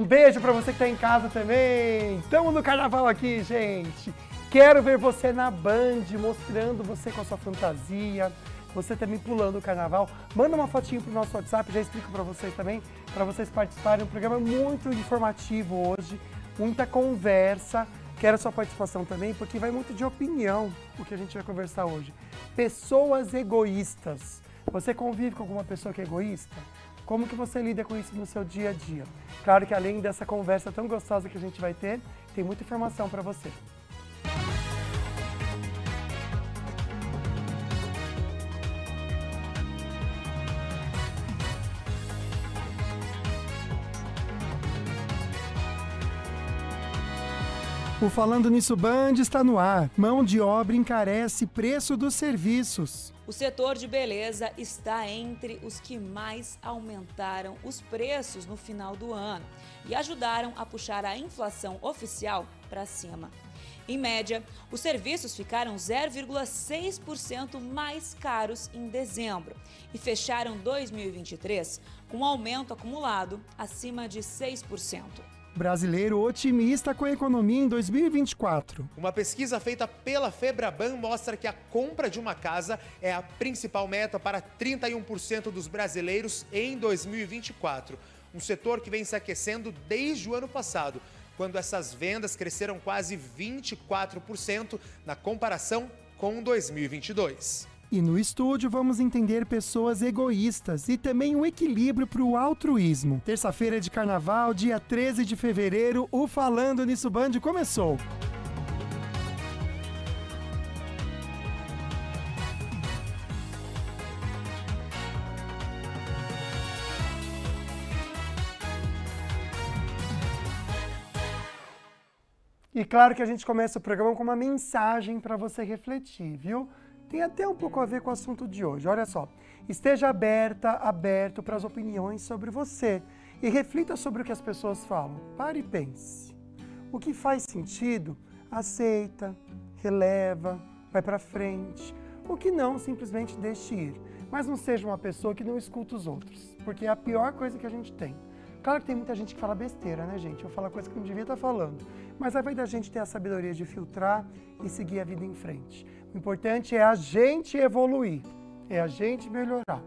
Um beijo para você que está em casa também. Estamos no carnaval aqui, gente. Quero ver você na Band, mostrando você com a sua fantasia, você também pulando o carnaval. Manda uma fotinho pro nosso WhatsApp, já explico para vocês também, para vocês participarem. Um programa muito informativo hoje, muita conversa. Quero a sua participação também, porque vai muito de opinião o que a gente vai conversar hoje. Pessoas egoístas. Você convive com alguma pessoa que é egoísta? Como que você lida com isso no seu dia a dia? Claro que além dessa conversa tão gostosa que a gente vai ter, tem muita informação para você. O Falando Nisso Band está no ar. Mão de obra encarece preço dos serviços. O setor de beleza está entre os que mais aumentaram os preços no final do ano e ajudaram a puxar a inflação oficial para cima. Em média, os serviços ficaram 0,6% mais caros em dezembro e fecharam 2023 com um aumento acumulado acima de 6% brasileiro otimista com a economia em 2024. Uma pesquisa feita pela Febraban mostra que a compra de uma casa é a principal meta para 31% dos brasileiros em 2024. Um setor que vem se aquecendo desde o ano passado, quando essas vendas cresceram quase 24% na comparação com 2022. E no estúdio vamos entender pessoas egoístas e também um equilíbrio para o altruísmo. Terça-feira de carnaval, dia 13 de fevereiro, o Falando Nisso Band começou. E claro que a gente começa o programa com uma mensagem para você refletir, viu? Tem até um pouco a ver com o assunto de hoje. Olha só, esteja aberta, aberto para as opiniões sobre você e reflita sobre o que as pessoas falam. Pare e pense. O que faz sentido, aceita, releva, vai para frente. O que não, simplesmente deixe ir. Mas não seja uma pessoa que não escuta os outros, porque é a pior coisa que a gente tem. Claro que tem muita gente que fala besteira, né, gente? Eu falo coisa que não devia estar falando. Mas a vez da gente ter a sabedoria de filtrar e seguir a vida em frente. O importante é a gente evoluir, é a gente melhorar,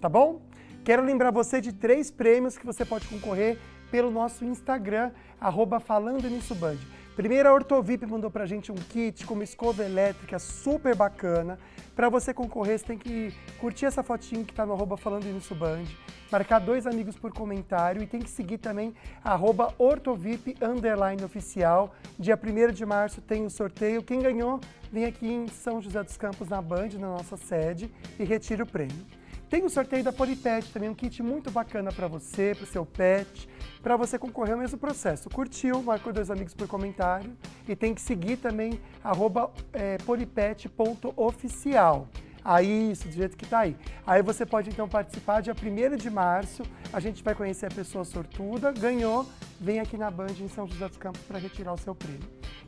tá bom? Quero lembrar você de três prêmios que você pode concorrer pelo nosso Instagram, arroba Falando Nisso Band. Primeiro, a Ortovip mandou pra gente um kit com uma escova elétrica super bacana. Para você concorrer, você tem que curtir essa fotinho que tá no arroba Falando Nisso Band, marcar dois amigos por comentário e tem que seguir também arroba Ortovip underline oficial. Dia 1 de março tem o sorteio. Quem ganhou, vem aqui em São José dos Campos, na Band, na nossa sede, e retira o prêmio. Tem o sorteio da Polipet também, um kit muito bacana para você, para o seu pet, para você concorrer ao mesmo processo. Curtiu, marcou dois amigos por comentário e tem que seguir também arroba, é, polipet.oficial. Aí, isso, do jeito que está aí. Aí você pode então participar, dia 1 de março, a gente vai conhecer a pessoa sortuda, ganhou, vem aqui na Band em São José dos Campos para retirar o seu prêmio.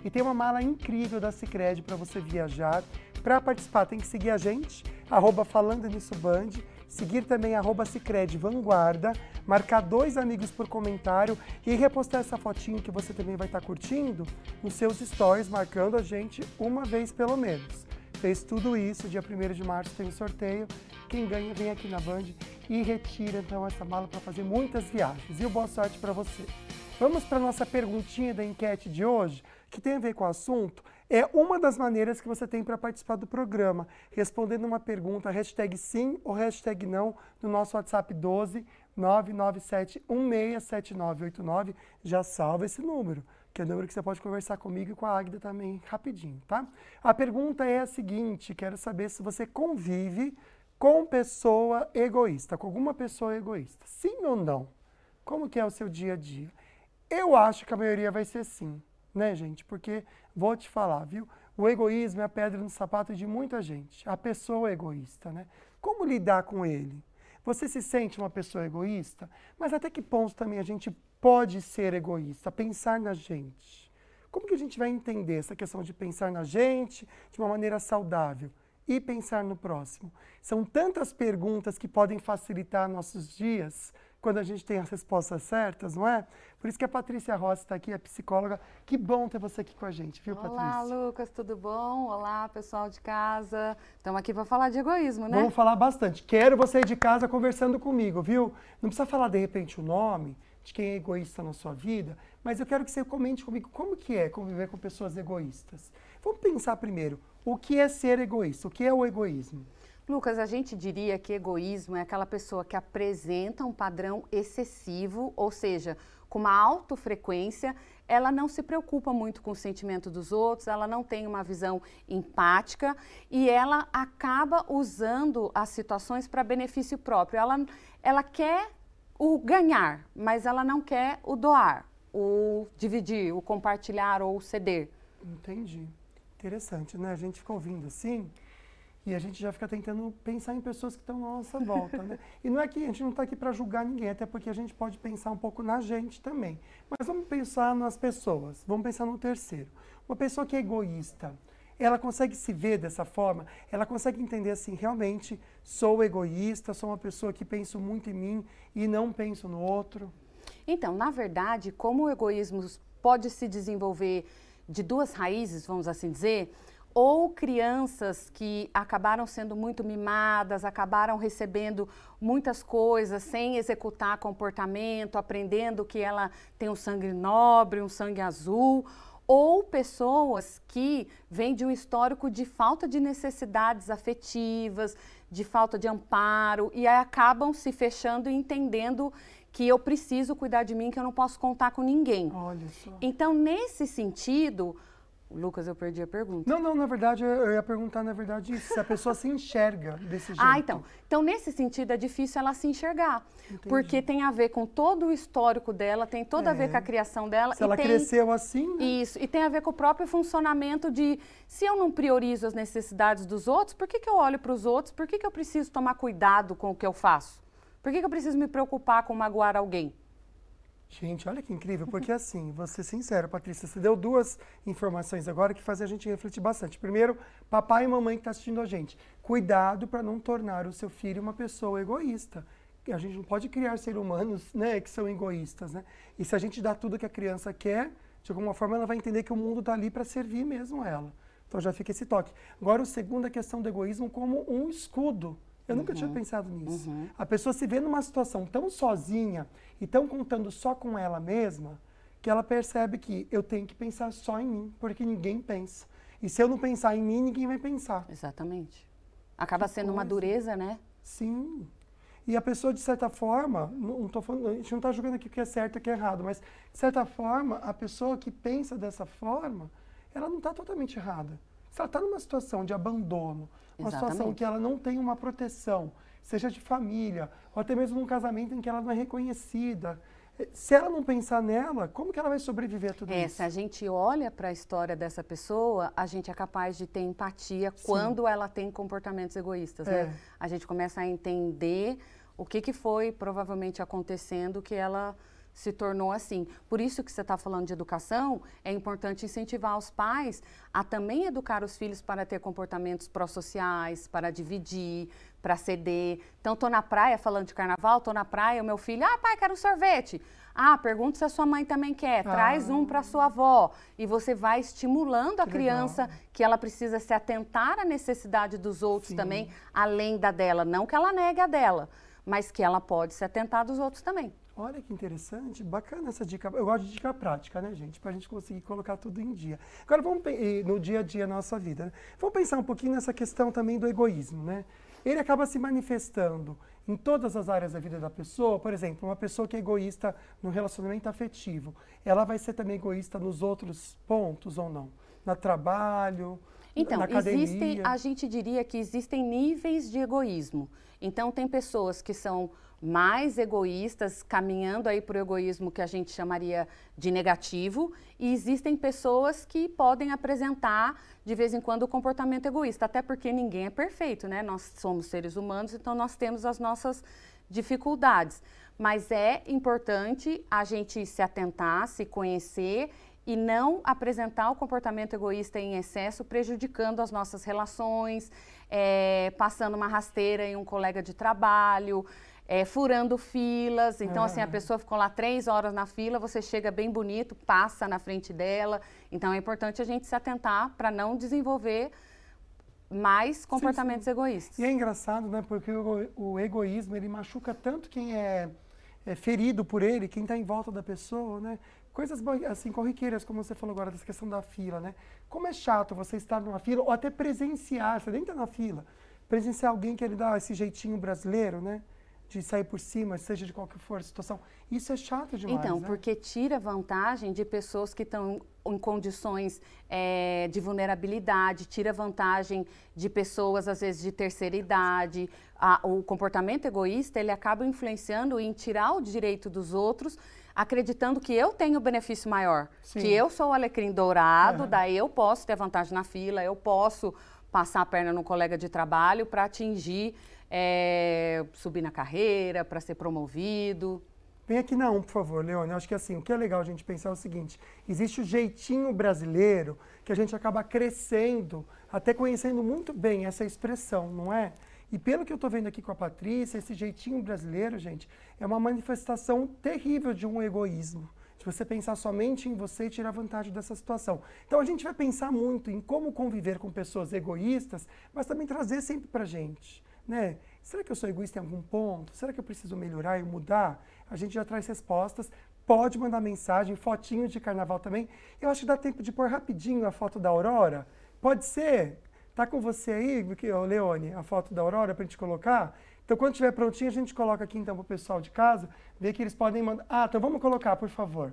E tem uma mala incrível da Cicred para você viajar. Para participar, tem que seguir a gente, arroba Falando Nisso Band, seguir também arroba Cicred Vanguarda, marcar dois amigos por comentário e repostar essa fotinho que você também vai estar tá curtindo nos seus stories, marcando a gente uma vez pelo menos. Fez tudo isso, dia 1 de março tem um sorteio. Quem ganha vem aqui na Band e retira então essa mala para fazer muitas viagens. E boa sorte para você. Vamos para a nossa perguntinha da enquete de hoje, que tem a ver com o assunto é uma das maneiras que você tem para participar do programa, respondendo uma pergunta, hashtag sim ou hashtag não, no nosso WhatsApp 12 997 167989. Já salva esse número, que é o número que você pode conversar comigo e com a Águida também rapidinho, tá? A pergunta é a seguinte: quero saber se você convive com pessoa egoísta, com alguma pessoa egoísta. Sim ou não? Como que é o seu dia a dia? Eu acho que a maioria vai ser sim né, gente? Porque, vou te falar, viu? O egoísmo é a pedra no sapato de muita gente. A pessoa é egoísta, né? Como lidar com ele? Você se sente uma pessoa egoísta? Mas até que ponto também a gente pode ser egoísta? Pensar na gente. Como que a gente vai entender essa questão de pensar na gente de uma maneira saudável e pensar no próximo? São tantas perguntas que podem facilitar nossos dias quando a gente tem as respostas certas, não é? Por isso que a Patrícia Rossi está aqui, é psicóloga. Que bom ter você aqui com a gente, viu, Olá, Patrícia? Olá, Lucas, tudo bom? Olá, pessoal de casa. Estamos aqui para falar de egoísmo, né? Vamos falar bastante. Quero você de casa conversando comigo, viu? Não precisa falar de repente o nome de quem é egoísta na sua vida, mas eu quero que você comente comigo como que é conviver com pessoas egoístas. Vamos pensar primeiro, o que é ser egoísta? O que é o egoísmo? Lucas, a gente diria que egoísmo é aquela pessoa que apresenta um padrão excessivo, ou seja, com uma alta frequência, ela não se preocupa muito com o sentimento dos outros, ela não tem uma visão empática e ela acaba usando as situações para benefício próprio. Ela, ela quer o ganhar, mas ela não quer o doar, o dividir, o compartilhar ou ceder. Entendi. Interessante, né? A gente fica ouvindo assim e a gente já fica tentando pensar em pessoas que estão à nossa volta, né? E não é que a gente não está aqui para julgar ninguém, até porque a gente pode pensar um pouco na gente também. Mas vamos pensar nas pessoas, vamos pensar no terceiro. Uma pessoa que é egoísta, ela consegue se ver dessa forma, ela consegue entender assim, realmente sou egoísta, sou uma pessoa que penso muito em mim e não penso no outro. Então, na verdade, como o egoísmo pode se desenvolver de duas raízes, vamos assim dizer, ou crianças que acabaram sendo muito mimadas, acabaram recebendo muitas coisas sem executar comportamento, aprendendo que ela tem um sangue nobre, um sangue azul, ou pessoas que vêm de um histórico de falta de necessidades afetivas, de falta de amparo e aí acabam se fechando e entendendo que eu preciso cuidar de mim, que eu não posso contar com ninguém. Olha só. Então, nesse sentido, Lucas, eu perdi a pergunta. Não, não, na verdade, eu ia perguntar, na verdade, isso, se a pessoa se enxerga desse jeito. Ah, então. Então, nesse sentido, é difícil ela se enxergar. Entendi. Porque tem a ver com todo o histórico dela, tem tudo é. a ver com a criação dela. Se ela tem... cresceu assim, né? Isso. E tem a ver com o próprio funcionamento de, se eu não priorizo as necessidades dos outros, por que, que eu olho para os outros? Por que, que eu preciso tomar cuidado com o que eu faço? Por que, que eu preciso me preocupar com magoar alguém? Gente, olha que incrível, porque assim, vou ser sincero, Patrícia, você deu duas informações agora que fazem a gente refletir bastante. Primeiro, papai e mamãe que estão tá assistindo a gente, cuidado para não tornar o seu filho uma pessoa egoísta. A gente não pode criar seres humanos né, que são egoístas, né? E se a gente dá tudo que a criança quer, de alguma forma ela vai entender que o mundo está ali para servir mesmo ela. Então já fica esse toque. Agora, o segundo, a questão do egoísmo como um escudo eu uhum. nunca tinha uhum. pensado nisso. Uhum. A pessoa se vê numa situação tão sozinha e tão contando só com ela mesma, que ela percebe que eu tenho que pensar só em mim, porque ninguém pensa. E se eu não pensar em mim, ninguém vai pensar. Exatamente. Acaba que sendo coisa. uma dureza, né? Sim. E a pessoa, de certa forma, não, tô falando, a gente não está julgando aqui o que é certo e o que é errado, mas, de certa forma, a pessoa que pensa dessa forma, ela não está totalmente errada. Se ela está numa situação de abandono, uma Exatamente. situação que ela não tem uma proteção, seja de família, ou até mesmo num casamento em que ela não é reconhecida. Eh, se ela não pensar nela, como que ela vai sobreviver a tudo é, isso? Se a gente olha para a história dessa pessoa, a gente é capaz de ter empatia Sim. quando ela tem comportamentos egoístas. Né? É. Né? A gente começa a entender o que, que foi provavelmente acontecendo que ela se tornou assim. Por isso que você está falando de educação, é importante incentivar os pais a também educar os filhos para ter comportamentos pró-sociais, para dividir, para ceder. Então, estou na praia falando de carnaval, estou na praia, o meu filho, ah, pai, quero um sorvete. Ah, pergunta se a sua mãe também quer, ah. traz um para sua avó. E você vai estimulando que a criança legal. que ela precisa se atentar à necessidade dos outros Sim. também, além da dela. Não que ela negue a dela, mas que ela pode se atentar dos outros também. Olha que interessante, bacana essa dica. Eu gosto de dica prática, né, gente? Para a gente conseguir colocar tudo em dia. Agora, vamos no dia a dia da nossa vida. Né? Vamos pensar um pouquinho nessa questão também do egoísmo, né? Ele acaba se manifestando em todas as áreas da vida da pessoa. Por exemplo, uma pessoa que é egoísta no relacionamento afetivo, ela vai ser também egoísta nos outros pontos ou não? No trabalho, então? Existem, a gente diria que existem níveis de egoísmo. Então, tem pessoas que são mais egoístas, caminhando aí para o egoísmo que a gente chamaria de negativo, e existem pessoas que podem apresentar de vez em quando o comportamento egoísta, até porque ninguém é perfeito, né? Nós somos seres humanos, então nós temos as nossas dificuldades. Mas é importante a gente se atentar, se conhecer e não apresentar o comportamento egoísta em excesso, prejudicando as nossas relações, é, passando uma rasteira em um colega de trabalho, é, furando filas. Então, assim, a pessoa ficou lá três horas na fila, você chega bem bonito, passa na frente dela. Então, é importante a gente se atentar para não desenvolver mais comportamentos sim, sim. egoístas. E é engraçado, né? Porque o, o egoísmo, ele machuca tanto quem é, é ferido por ele, quem está em volta da pessoa, né? Coisas assim, corriqueiras, como você falou agora, dessa questão da fila, né? Como é chato você estar numa fila, ou até presenciar, você nem está na fila, presenciar alguém que ele dá esse jeitinho brasileiro, né? De sair por cima, seja de qualquer for a situação. Isso é chato demais. Então, né? porque tira vantagem de pessoas que estão em condições é, de vulnerabilidade, tira vantagem de pessoas, às vezes, de terceira idade. A, o comportamento egoísta, ele acaba influenciando em tirar o direito dos outros, acreditando que eu tenho benefício maior, Sim. que eu sou o alecrim dourado, uhum. daí eu posso ter vantagem na fila, eu posso passar a perna no colega de trabalho para atingir é, subir na carreira, para ser promovido? Vem aqui na 1, por favor, Leone. Acho que assim, o que é legal a gente pensar é o seguinte: existe o jeitinho brasileiro que a gente acaba crescendo, até conhecendo muito bem essa expressão, não é? E pelo que eu estou vendo aqui com a Patrícia, esse jeitinho brasileiro, gente, é uma manifestação terrível de um egoísmo. De você pensar somente em você e tirar vantagem dessa situação. Então a gente vai pensar muito em como conviver com pessoas egoístas, mas também trazer sempre para a gente né? Será que eu sou egoísta em algum ponto? Será que eu preciso melhorar e mudar? A gente já traz respostas. Pode mandar mensagem, fotinhos de carnaval também. Eu acho que dá tempo de pôr rapidinho a foto da Aurora. Pode ser? Tá com você aí, Leone, a foto da Aurora para a gente colocar? Então, quando estiver prontinho, a gente coloca aqui então para o pessoal de casa, ver que eles podem mandar. Ah, então vamos colocar, por favor.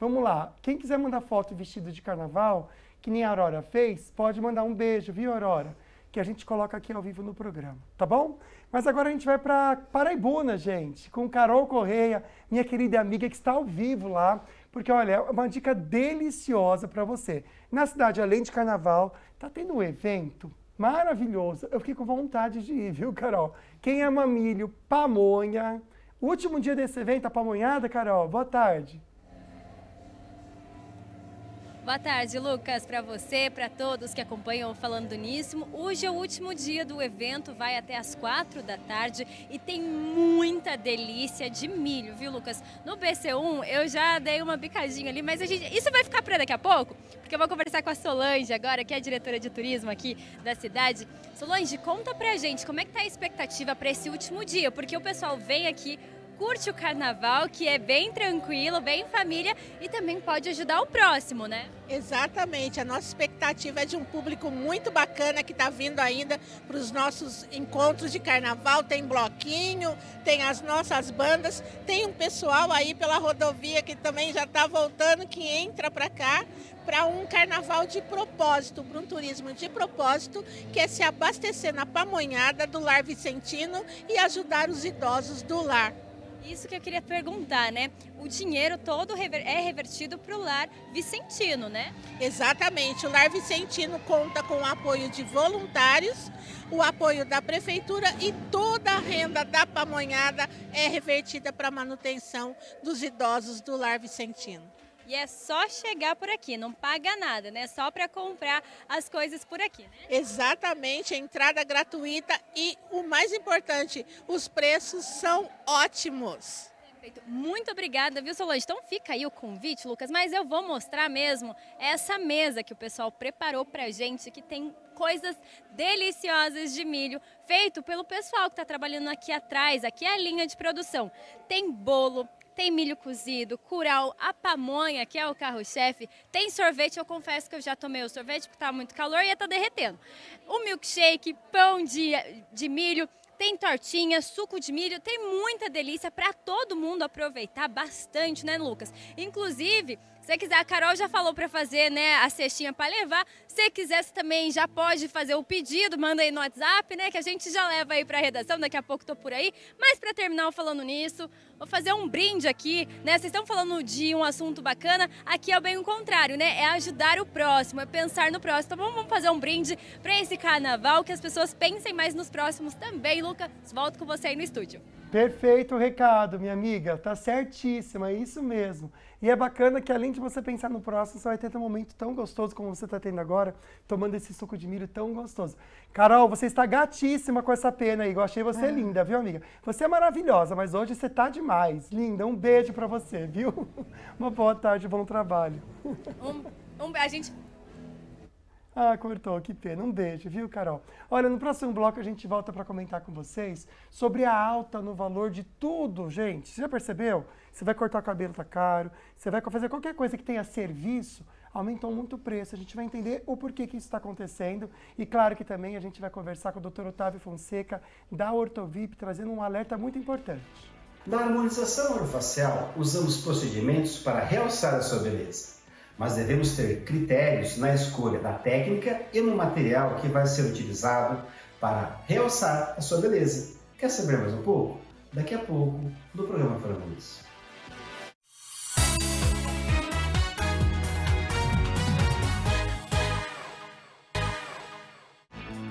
Vamos lá. Quem quiser mandar foto vestido de carnaval, que nem a Aurora fez, pode mandar um beijo, viu, Aurora? Que a gente coloca aqui ao vivo no programa, tá bom? Mas agora a gente vai para Paraibuna, gente, com Carol Correia, minha querida amiga que está ao vivo lá, porque olha, é uma dica deliciosa para você. Na cidade, além de carnaval, tá tendo um evento maravilhoso. Eu fiquei com vontade de ir, viu, Carol? Quem ama milho, pamonha. O último dia desse evento, a pamonhada, Carol, boa tarde. Boa tarde, Lucas, para você, para todos que acompanham Falando Nisso. Hoje é o último dia do evento, vai até as quatro da tarde e tem muita delícia de milho, viu, Lucas? No BC1 eu já dei uma bicadinha ali, mas gente, isso vai ficar para daqui a pouco, porque eu vou conversar com a Solange agora, que é a diretora de turismo aqui da cidade. Solange, conta pra gente como é que tá a expectativa para esse último dia, porque o pessoal vem aqui curte o carnaval, que é bem tranquilo, bem família e também pode ajudar o próximo, né? Exatamente. A nossa expectativa é de um público muito bacana que está vindo ainda para os nossos encontros de carnaval. Tem bloquinho, tem as nossas bandas, tem um pessoal aí pela rodovia que também já está voltando, que entra para cá para um carnaval de propósito, para um turismo de propósito, que é se abastecer na pamonhada do Lar Vicentino e ajudar os idosos do lar. Isso que eu queria perguntar, né? O dinheiro todo é revertido para o Lar Vicentino, né? Exatamente. O Lar Vicentino conta com o apoio de voluntários, o apoio da prefeitura e toda a renda da pamonhada é revertida para a manutenção dos idosos do Lar Vicentino. E é só chegar por aqui, não paga nada, né? Só para comprar as coisas por aqui, né? Exatamente, entrada gratuita e o mais importante, os preços são ótimos. Perfeito. Muito obrigada, viu, Solange? Então fica aí o convite, Lucas, mas eu vou mostrar mesmo essa mesa que o pessoal preparou pra gente, que tem coisas deliciosas de milho, feito pelo pessoal que está trabalhando aqui atrás, aqui é a linha de produção. Tem bolo, tem milho cozido, curau, a pamonha, que é o carro-chefe, tem sorvete, eu confesso que eu já tomei o sorvete porque está muito calor e está derretendo. O milkshake, pão de, de milho, tem tortinha, suco de milho, tem muita delícia para todo mundo aproveitar bastante, né, Lucas? Inclusive, se quiser, a Carol já falou para fazer, né, a cestinha para levar. Se quiser, você também já pode fazer o pedido, manda aí no WhatsApp, né, que a gente já leva aí para a redação, daqui a pouco tô por aí. Mas para terminar falando nisso, vou fazer um brinde aqui, né? Vocês estão falando de um assunto bacana, aqui é bem o contrário, né? É ajudar o próximo, é pensar no próximo. Então vamos fazer um brinde para esse carnaval, que as pessoas pensem mais nos próximos também. Lucas, volto com você aí no estúdio. Perfeito o recado, minha amiga. Tá certíssima, é isso mesmo. E é bacana que além de você pensar no próximo, você vai ter um momento tão gostoso como você está tendo agora, tomando esse suco de milho tão gostoso. Carol, você está gatíssima com essa pena aí. Eu achei você é. linda, viu, amiga? Você é maravilhosa, mas hoje você tá demais. Linda, um beijo para você, viu? Uma boa tarde, bom trabalho. Um, um, a gente ah, cortou, que pena. Um beijo, viu, Carol? Olha, no próximo bloco a gente volta para comentar com vocês sobre a alta no valor de tudo, gente. Você já percebeu? Você vai cortar o cabelo, tá caro. Você vai fazer qualquer coisa que tenha serviço, aumentou muito o preço. A gente vai entender o porquê que isso está acontecendo. E claro que também a gente vai conversar com o Dr. Otávio Fonseca, da Ortovip, trazendo um alerta muito importante. Na harmonização orofacial, usamos procedimentos para realçar a sua beleza mas devemos ter critérios na escolha da técnica e no material que vai ser utilizado para realçar a sua beleza. Quer saber mais um pouco? Daqui a pouco, no programa Falando Isso.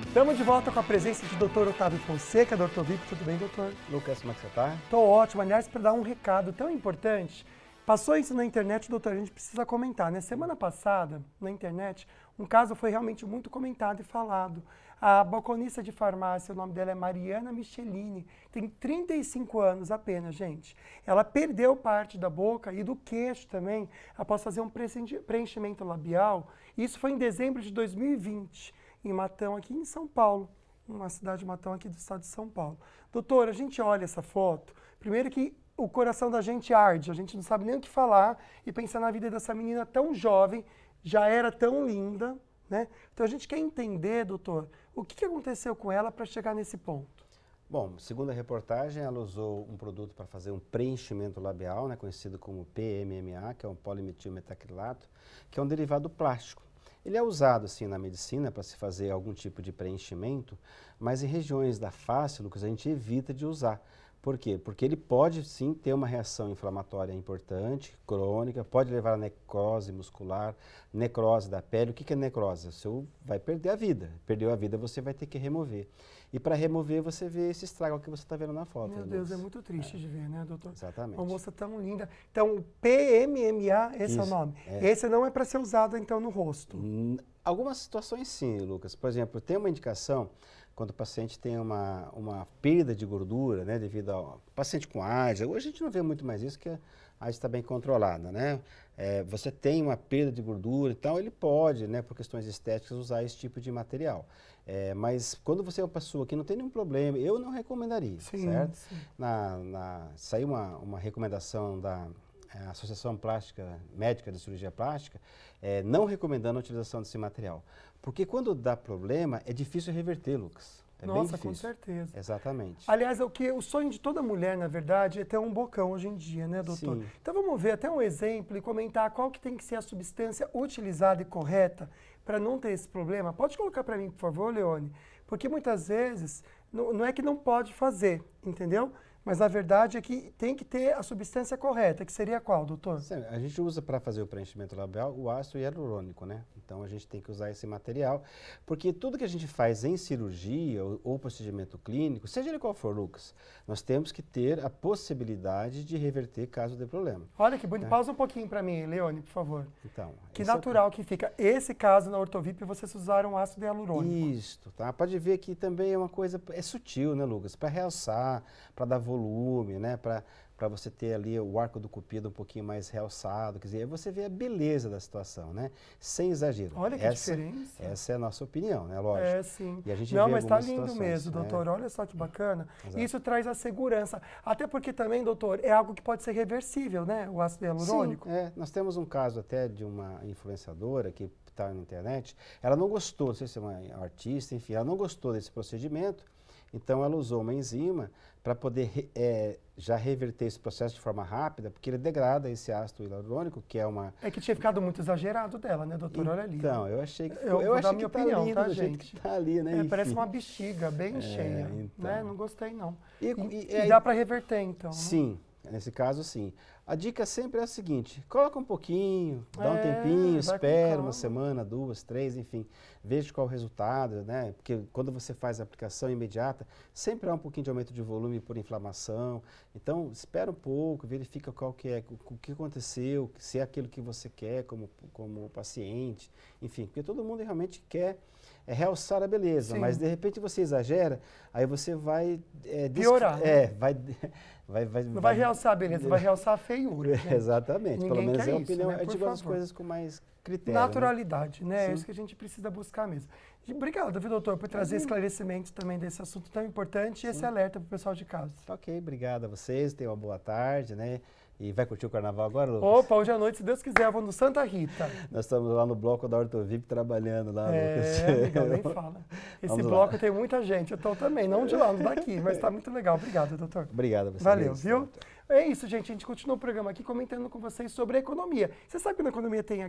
Estamos de volta com a presença de Dr. Otávio Fonseca, Dr. VIP. Tudo bem, doutor? Lucas, como é que você está? Estou ótimo. Aliás, para dar um recado tão importante, Passou isso na internet, doutor, a gente precisa comentar. Né? Semana passada, na internet, um caso foi realmente muito comentado e falado. A balconista de farmácia, o nome dela é Mariana Michelini, tem 35 anos apenas, gente. Ela perdeu parte da boca e do queixo também, após fazer um preenchimento labial. Isso foi em dezembro de 2020, em Matão, aqui em São Paulo, uma cidade de Matão aqui do estado de São Paulo. Doutor, a gente olha essa foto, primeiro que o coração da gente arde, a gente não sabe nem o que falar e pensar na vida dessa menina tão jovem, já era tão linda, né? Então a gente quer entender, doutor, o que aconteceu com ela para chegar nesse ponto. Bom, segundo a reportagem, ela usou um produto para fazer um preenchimento labial, né, conhecido como PMMA, que é um polimetilmetacrilato, que é um derivado plástico. Ele é usado, sim, na medicina para se fazer algum tipo de preenchimento, mas em regiões da face, Lucas, a gente evita de usar, por quê? Porque ele pode sim ter uma reação inflamatória importante, crônica, pode levar a necrose muscular, necrose da pele. O que, que é necrose? Você vai perder a vida. Perdeu a vida, você vai ter que remover. E para remover, você vê esse estrago que você está vendo na foto. Meu Deus, é muito triste é. de ver, né, doutor? Exatamente. Uma moça tão linda. Então, PMMA, esse Isso, é o nome. É. Esse não é para ser usado, então, no rosto? N algumas situações sim, Lucas. Por exemplo, tem uma indicação quando o paciente tem uma, uma perda de gordura, né, devido ao paciente com AIDS, hoje a gente não vê muito mais isso, que a AIDS está bem controlada, né? É, você tem uma perda de gordura, então ele pode, né, por questões estéticas, usar esse tipo de material. É, mas quando você é uma pessoa que não tem nenhum problema, eu não recomendaria, sim, certo? Sim. Na, na, saiu uma, uma recomendação da é, Associação Plástica Médica de Cirurgia Plástica, é, não recomendando a utilização desse material. Porque quando dá problema, é difícil reverter, Lucas. É Nossa, com certeza. Exatamente. Aliás, o que o sonho de toda mulher, na verdade, é ter um bocão hoje em dia, né, doutor? Sim. Então vamos ver até um exemplo e comentar qual que tem que ser a substância utilizada e correta para não ter esse problema. Pode colocar para mim, por favor, Leone? Porque muitas vezes não, não é que não pode fazer, entendeu? Mas a verdade é que tem que ter a substância correta, que seria qual, doutor? Sim, a gente usa para fazer o preenchimento labial o ácido hialurônico, né? Então a gente tem que usar esse material, porque tudo que a gente faz em cirurgia ou, ou procedimento clínico, seja ele qual for, Lucas, nós temos que ter a possibilidade de reverter caso dê problema. Olha que bonito. Né? Pausa um pouquinho para mim, Leone, por favor. Então. Que é natural é... que fica. Esse caso na Ortovip, vocês usaram ácido hialurônico. Isso, tá? Pode ver que também é uma coisa, é sutil, né, Lucas? Para realçar, para dar volume volume, né? Para você ter ali o arco do cupido um pouquinho mais realçado, quer dizer, você vê a beleza da situação, né? Sem exagero. Olha que essa, diferença. Essa é a nossa opinião, né? Lógico. É, sim. E a gente Não, mas está lindo mesmo, né? doutor. Olha só que bacana. Exato. Isso traz a segurança. Até porque também, doutor, é algo que pode ser reversível, né? O ácido hialurônico. Sim, é. Nós temos um caso até de uma influenciadora que está na internet. Ela não gostou, não sei se é uma artista, enfim, ela não gostou desse procedimento. Então, ela usou uma enzima para poder é, já reverter esse processo de forma rápida, porque ele degrada esse ácido hialurônico, que é uma... É que tinha ficado muito exagerado dela, né, doutora? Olha ali. Então, eu achei que... Eu, eu achei minha que opinião, tá, tá, gente? tá ali, né? É, parece uma bexiga bem é, cheia, né? então. né? Não gostei, não. E, e, e, e dá para reverter, então, Sim, né? nesse caso, sim. A dica sempre é a seguinte: coloca um pouquinho, dá um é, tempinho, espera uma semana, duas, três, enfim, veja qual o resultado, né? Porque quando você faz a aplicação imediata, sempre há um pouquinho de aumento de volume por inflamação. Então, espera um pouco, verifica qual que é, o que aconteceu, se é aquilo que você quer como, como paciente, enfim, porque todo mundo realmente quer é realçar a beleza, Sim. mas de repente você exagera, aí você vai é, piorar. É, vai, vai, vai, não vai, realçar a beleza, vai realçar a feiura. Né? Exatamente, Ninguém pelo menos é a opinião. Né? A gente gosta das coisas com mais critério. Né? Naturalidade, né? né? É isso que a gente precisa buscar mesmo. E obrigado, viu, doutor, por trazer esclarecimentos também desse assunto tão importante e esse alerta para o pessoal de casa. Ok, obrigado a vocês, tenham uma boa tarde, né? E vai curtir o carnaval agora, Lucas? Opa, hoje à noite, se Deus quiser, vou no Santa Rita. Nós estamos lá no bloco da Ortovip trabalhando lá, é, Lucas. É, nem fala. Esse Vamos bloco lá. tem muita gente, eu estou também, não de lá, não daqui, mas está muito legal. Obrigado, doutor. Obrigado a você. Valeu, viu? É isso, gente. A gente continua o programa aqui comentando com vocês sobre a economia. Você sabe que na economia tem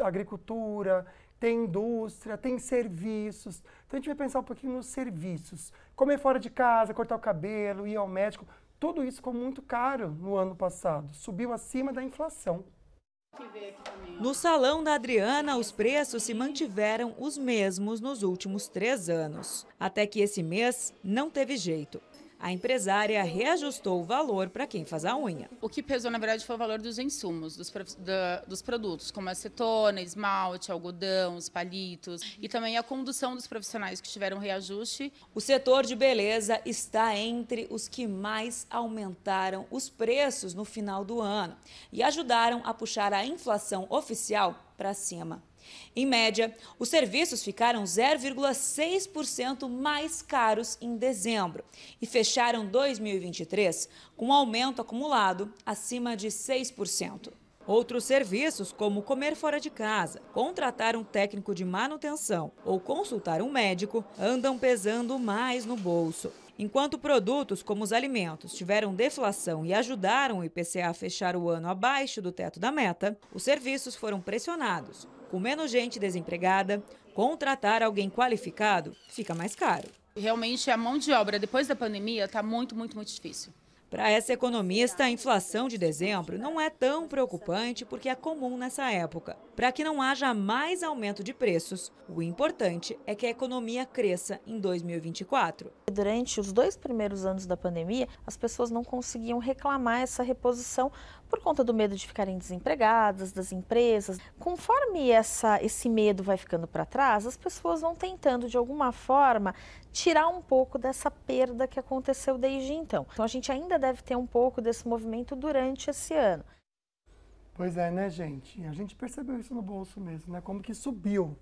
agricultura, tem indústria, tem serviços. Então a gente vai pensar um pouquinho nos serviços. Comer fora de casa, cortar o cabelo, ir ao médico. Tudo isso ficou muito caro no ano passado, subiu acima da inflação. No salão da Adriana, os preços se mantiveram os mesmos nos últimos três anos. Até que esse mês não teve jeito a empresária reajustou o valor para quem faz a unha. O que pesou, na verdade, foi o valor dos insumos, dos, da, dos produtos, como acetona, esmalte, algodão, os palitos e também a condução dos profissionais que tiveram reajuste. O setor de beleza está entre os que mais aumentaram os preços no final do ano e ajudaram a puxar a inflação oficial para cima. Em média, os serviços ficaram 0,6% mais caros em dezembro e fecharam 2023 com um aumento acumulado acima de 6%. Outros serviços, como comer fora de casa, contratar um técnico de manutenção ou consultar um médico, andam pesando mais no bolso. Enquanto produtos como os alimentos tiveram deflação e ajudaram o IPCA a fechar o ano abaixo do teto da meta, os serviços foram pressionados, com menos gente desempregada, contratar alguém qualificado fica mais caro. Realmente a mão de obra depois da pandemia está muito, muito, muito difícil. Para essa economista, a inflação de dezembro não é tão preocupante porque é comum nessa época. Para que não haja mais aumento de preços, o importante é que a economia cresça em 2024. Durante os dois primeiros anos da pandemia, as pessoas não conseguiam reclamar essa reposição por conta do medo de ficarem desempregadas, das empresas. Conforme essa, esse medo vai ficando para trás, as pessoas vão tentando, de alguma forma, tirar um pouco dessa perda que aconteceu desde então. Então, a gente ainda deve ter um pouco desse movimento durante esse ano. Pois é, né, gente? A gente percebeu isso no bolso mesmo, né? Como que subiu.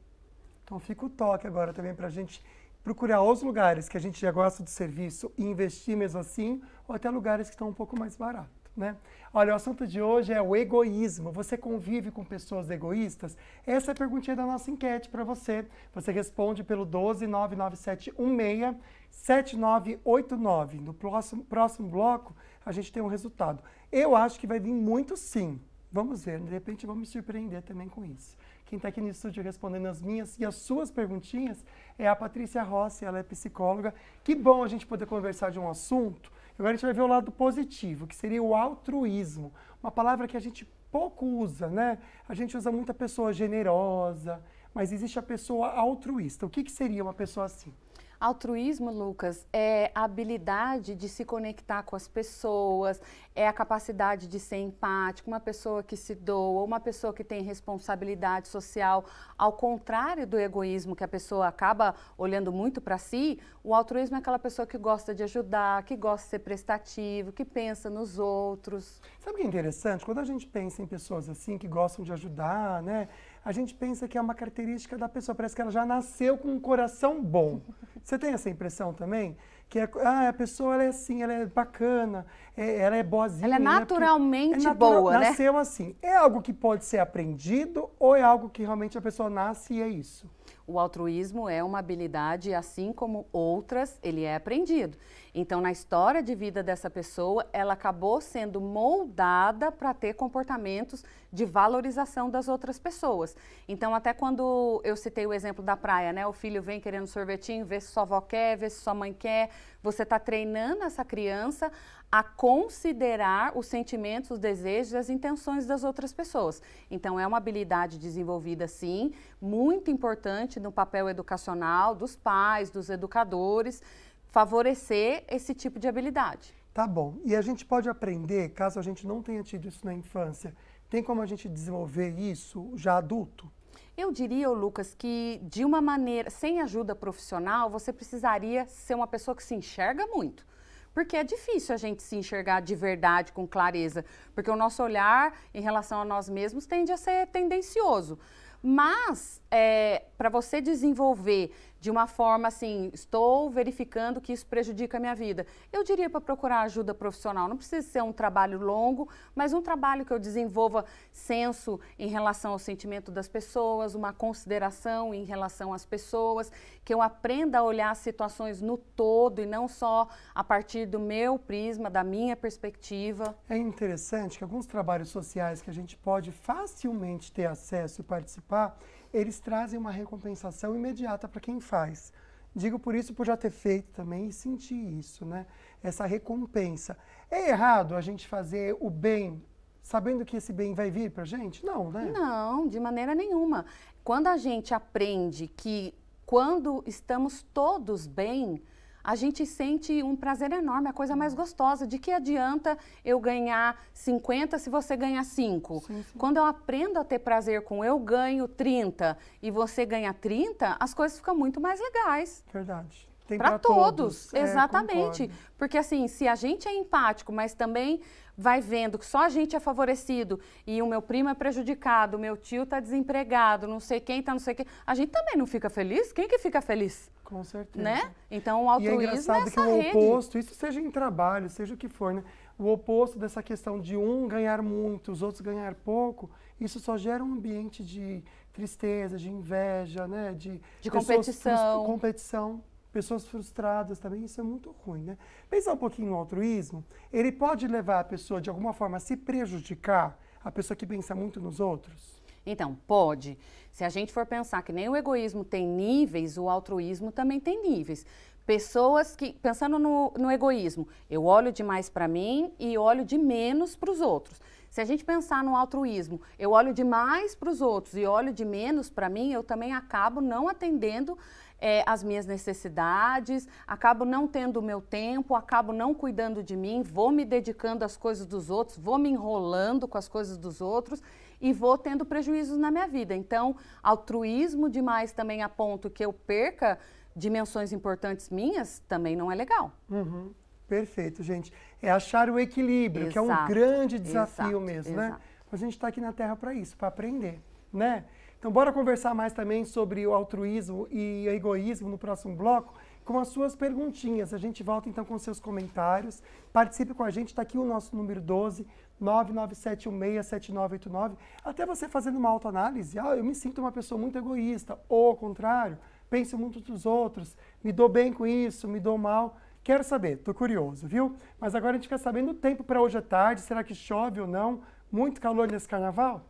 Então, fica o toque agora também para a gente procurar os lugares que a gente já gosta do serviço e investir mesmo assim, ou até lugares que estão um pouco mais baratos. Né? Olha, o assunto de hoje é o egoísmo. Você convive com pessoas egoístas? Essa é a perguntinha da nossa enquete para você. Você responde pelo 12997167989. No próximo, próximo bloco, a gente tem um resultado. Eu acho que vai vir muito sim. Vamos ver, de repente vamos me surpreender também com isso. Quem está aqui no estúdio respondendo as minhas e as suas perguntinhas é a Patrícia Rossi, ela é psicóloga. Que bom a gente poder conversar de um assunto Agora a gente vai ver o lado positivo, que seria o altruísmo. Uma palavra que a gente pouco usa, né? A gente usa muita pessoa generosa, mas existe a pessoa altruísta. O que, que seria uma pessoa assim? Altruísmo, Lucas, é a habilidade de se conectar com as pessoas, é a capacidade de ser empático, uma pessoa que se doa, uma pessoa que tem responsabilidade social. Ao contrário do egoísmo, que a pessoa acaba olhando muito para si, o altruísmo é aquela pessoa que gosta de ajudar, que gosta de ser prestativo, que pensa nos outros. Sabe o que é interessante? Quando a gente pensa em pessoas assim, que gostam de ajudar, né? A gente pensa que é uma característica da pessoa, parece que ela já nasceu com um coração bom. Você tem essa impressão também? Que é, ah, a pessoa ela é assim, ela é bacana, é, ela é boazinha. Ela é naturalmente é natural, boa, né? Nasceu assim. É algo que pode ser aprendido ou é algo que realmente a pessoa nasce e é isso? O altruísmo é uma habilidade, assim como outras, ele é aprendido. Então, na história de vida dessa pessoa, ela acabou sendo moldada para ter comportamentos de valorização das outras pessoas. Então, até quando eu citei o exemplo da praia, né? O filho vem querendo sorvetinho, vê se sua avó quer, vê se sua mãe quer. Você está treinando essa criança a considerar os sentimentos, os desejos as intenções das outras pessoas. Então, é uma habilidade desenvolvida, sim, muito importante no papel educacional dos pais, dos educadores, favorecer esse tipo de habilidade. Tá bom. E a gente pode aprender, caso a gente não tenha tido isso na infância, tem como a gente desenvolver isso já adulto? Eu diria, Lucas, que de uma maneira, sem ajuda profissional, você precisaria ser uma pessoa que se enxerga muito porque é difícil a gente se enxergar de verdade, com clareza, porque o nosso olhar em relação a nós mesmos tende a ser tendencioso. Mas, é, para você desenvolver de uma forma assim, estou verificando que isso prejudica a minha vida. Eu diria para procurar ajuda profissional. Não precisa ser um trabalho longo, mas um trabalho que eu desenvolva senso em relação ao sentimento das pessoas, uma consideração em relação às pessoas, que eu aprenda a olhar as situações no todo e não só a partir do meu prisma, da minha perspectiva. É interessante que alguns trabalhos sociais que a gente pode facilmente ter acesso e participar, eles trazem uma recompensação imediata para quem faz. Digo por isso por já ter feito também e sentir isso, né? Essa recompensa. É errado a gente fazer o bem sabendo que esse bem vai vir para gente? Não, né? Não, de maneira nenhuma. Quando a gente aprende que quando estamos todos bem, a gente sente um prazer enorme, a coisa mais gostosa. De que adianta eu ganhar 50 se você ganha 5? Sim, sim. Quando eu aprendo a ter prazer com eu ganho 30 e você ganha 30, as coisas ficam muito mais legais. Verdade. Para todos, todos. É, exatamente. É, Porque assim, se a gente é empático, mas também vai vendo que só a gente é favorecido e o meu primo é prejudicado, o meu tio está desempregado, não sei quem está não sei quem, a gente também não fica feliz? Quem que fica feliz? Com certeza. Né? Então o altruísmo e é engraçado é que o rede. oposto, isso seja em trabalho, seja o que for, né? O oposto dessa questão de um ganhar muito, os outros ganhar pouco, isso só gera um ambiente de tristeza, de inveja, né? De, de competição. competição pessoas frustradas também, isso é muito ruim, né? Pensar um pouquinho no altruísmo, ele pode levar a pessoa, de alguma forma, a se prejudicar, a pessoa que pensa muito nos outros? Então, pode. Se a gente for pensar que nem o egoísmo tem níveis, o altruísmo também tem níveis. Pessoas que, pensando no, no egoísmo, eu olho demais para mim e olho de menos para os outros. Se a gente pensar no altruísmo, eu olho demais para os outros e olho de menos para mim, eu também acabo não atendendo é, as minhas necessidades, acabo não tendo o meu tempo, acabo não cuidando de mim, vou me dedicando às coisas dos outros, vou me enrolando com as coisas dos outros e vou tendo prejuízos na minha vida. Então, altruísmo demais também a ponto que eu perca dimensões importantes minhas também não é legal. Uhum. Perfeito, gente. É achar o equilíbrio, exato, que é um grande desafio exato, mesmo, né? exato. né? Mas a gente está aqui na Terra para isso, para aprender, né? Então, bora conversar mais também sobre o altruísmo e o egoísmo no próximo bloco, com as suas perguntinhas. A gente volta então com seus comentários. Participe com a gente, está aqui o nosso número 12, 997167989. Até você fazendo uma autoanálise, ah, eu me sinto uma pessoa muito egoísta, ou ao contrário, penso muito dos outros, me dou bem com isso, me dou mal. Quero saber, tô curioso, viu? Mas agora a gente quer saber no tempo para hoje à tarde, será que chove ou não? Muito calor nesse carnaval?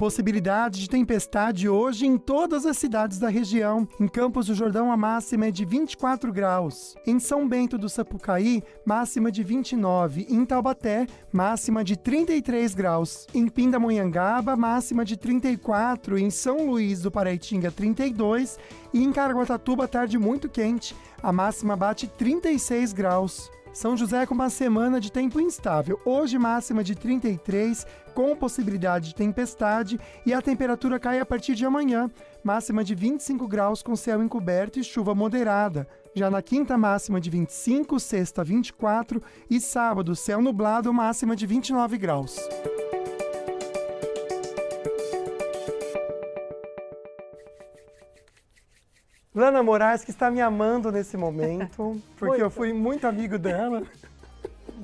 Possibilidade de tempestade hoje em todas as cidades da região. Em Campos do Jordão, a máxima é de 24 graus. Em São Bento do Sapucaí, máxima de 29. Em Taubaté, máxima de 33 graus. Em Pindamonhangaba, máxima de 34. Em São Luís do Paraitinga, 32. E em Caraguatatuba, tarde muito quente. A máxima bate 36 graus. São José com uma semana de tempo instável. Hoje máxima de 33, com possibilidade de tempestade, e a temperatura cai a partir de amanhã, máxima de 25 graus com céu encoberto e chuva moderada. Já na quinta máxima de 25, sexta 24 e sábado céu nublado, máxima de 29 graus. Lana Moraes, que está me amando nesse momento, porque eu fui muito amigo dela.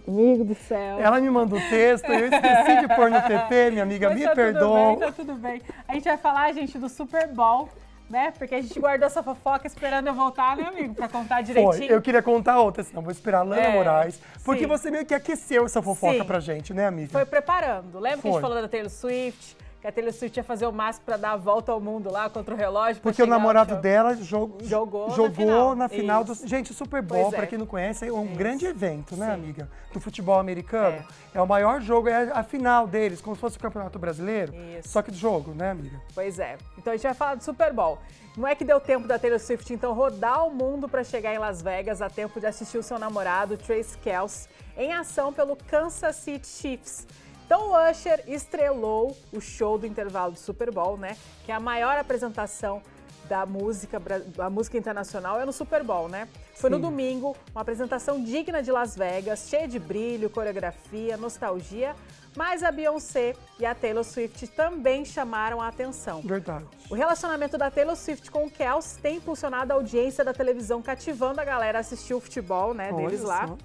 Amigo do céu. Ela me mandou o texto, eu esqueci de pôr no TP, minha amiga, Mas me tá perdoa. Tudo bem, tá tudo bem. A gente vai falar, gente, do Super Bowl, né? Porque a gente guardou essa fofoca esperando eu voltar, né, amigo? Pra contar direitinho. Foi, eu queria contar outra, senão vou esperar a Lana É, Moraes. Porque sim. você meio que aqueceu essa fofoca Sim. pra gente, né, amiga? Foi preparando. Lembra que a Foi. gente falou da Taylor Swift? Que a Taylor Swift ia fazer o máximo pra dar a volta ao mundo lá contra o relógio. Porque o ao namorado dela jo- Jogou na jogou final. na final do. Gente, o Super Bowl, Pois é. quem não conhece, é um Isso. grande evento, né, Sim. amiga? Do futebol americano. É. o maior jogo, é a final deles, como se fosse o Campeonato Brasileiro. Isso. Só que do jogo, né, amiga? Pois é. Então a gente vai falar do Super Bowl. Não é que deu tempo da Taylor Swift, então, rodar o mundo para chegar em Las Vegas a tempo de assistir o seu namorado, Trace Kelce, em ação pelo Kansas City Chiefs. Então o Usher estrelou o show do intervalo do Super Bowl, né? Que é a maior apresentação da música, da música internacional é no Super Bowl, né? Foi no Sim. domingo, uma apresentação digna de Las Vegas, cheia de brilho, coreografia, nostalgia, mas a Beyoncé e a Taylor Swift também chamaram a atenção. Verdade. O relacionamento da Taylor Swift com o Kels tem impulsionado a audiência da televisão, cativando a galera a assistir o futebol, né, Olha deles lá. só.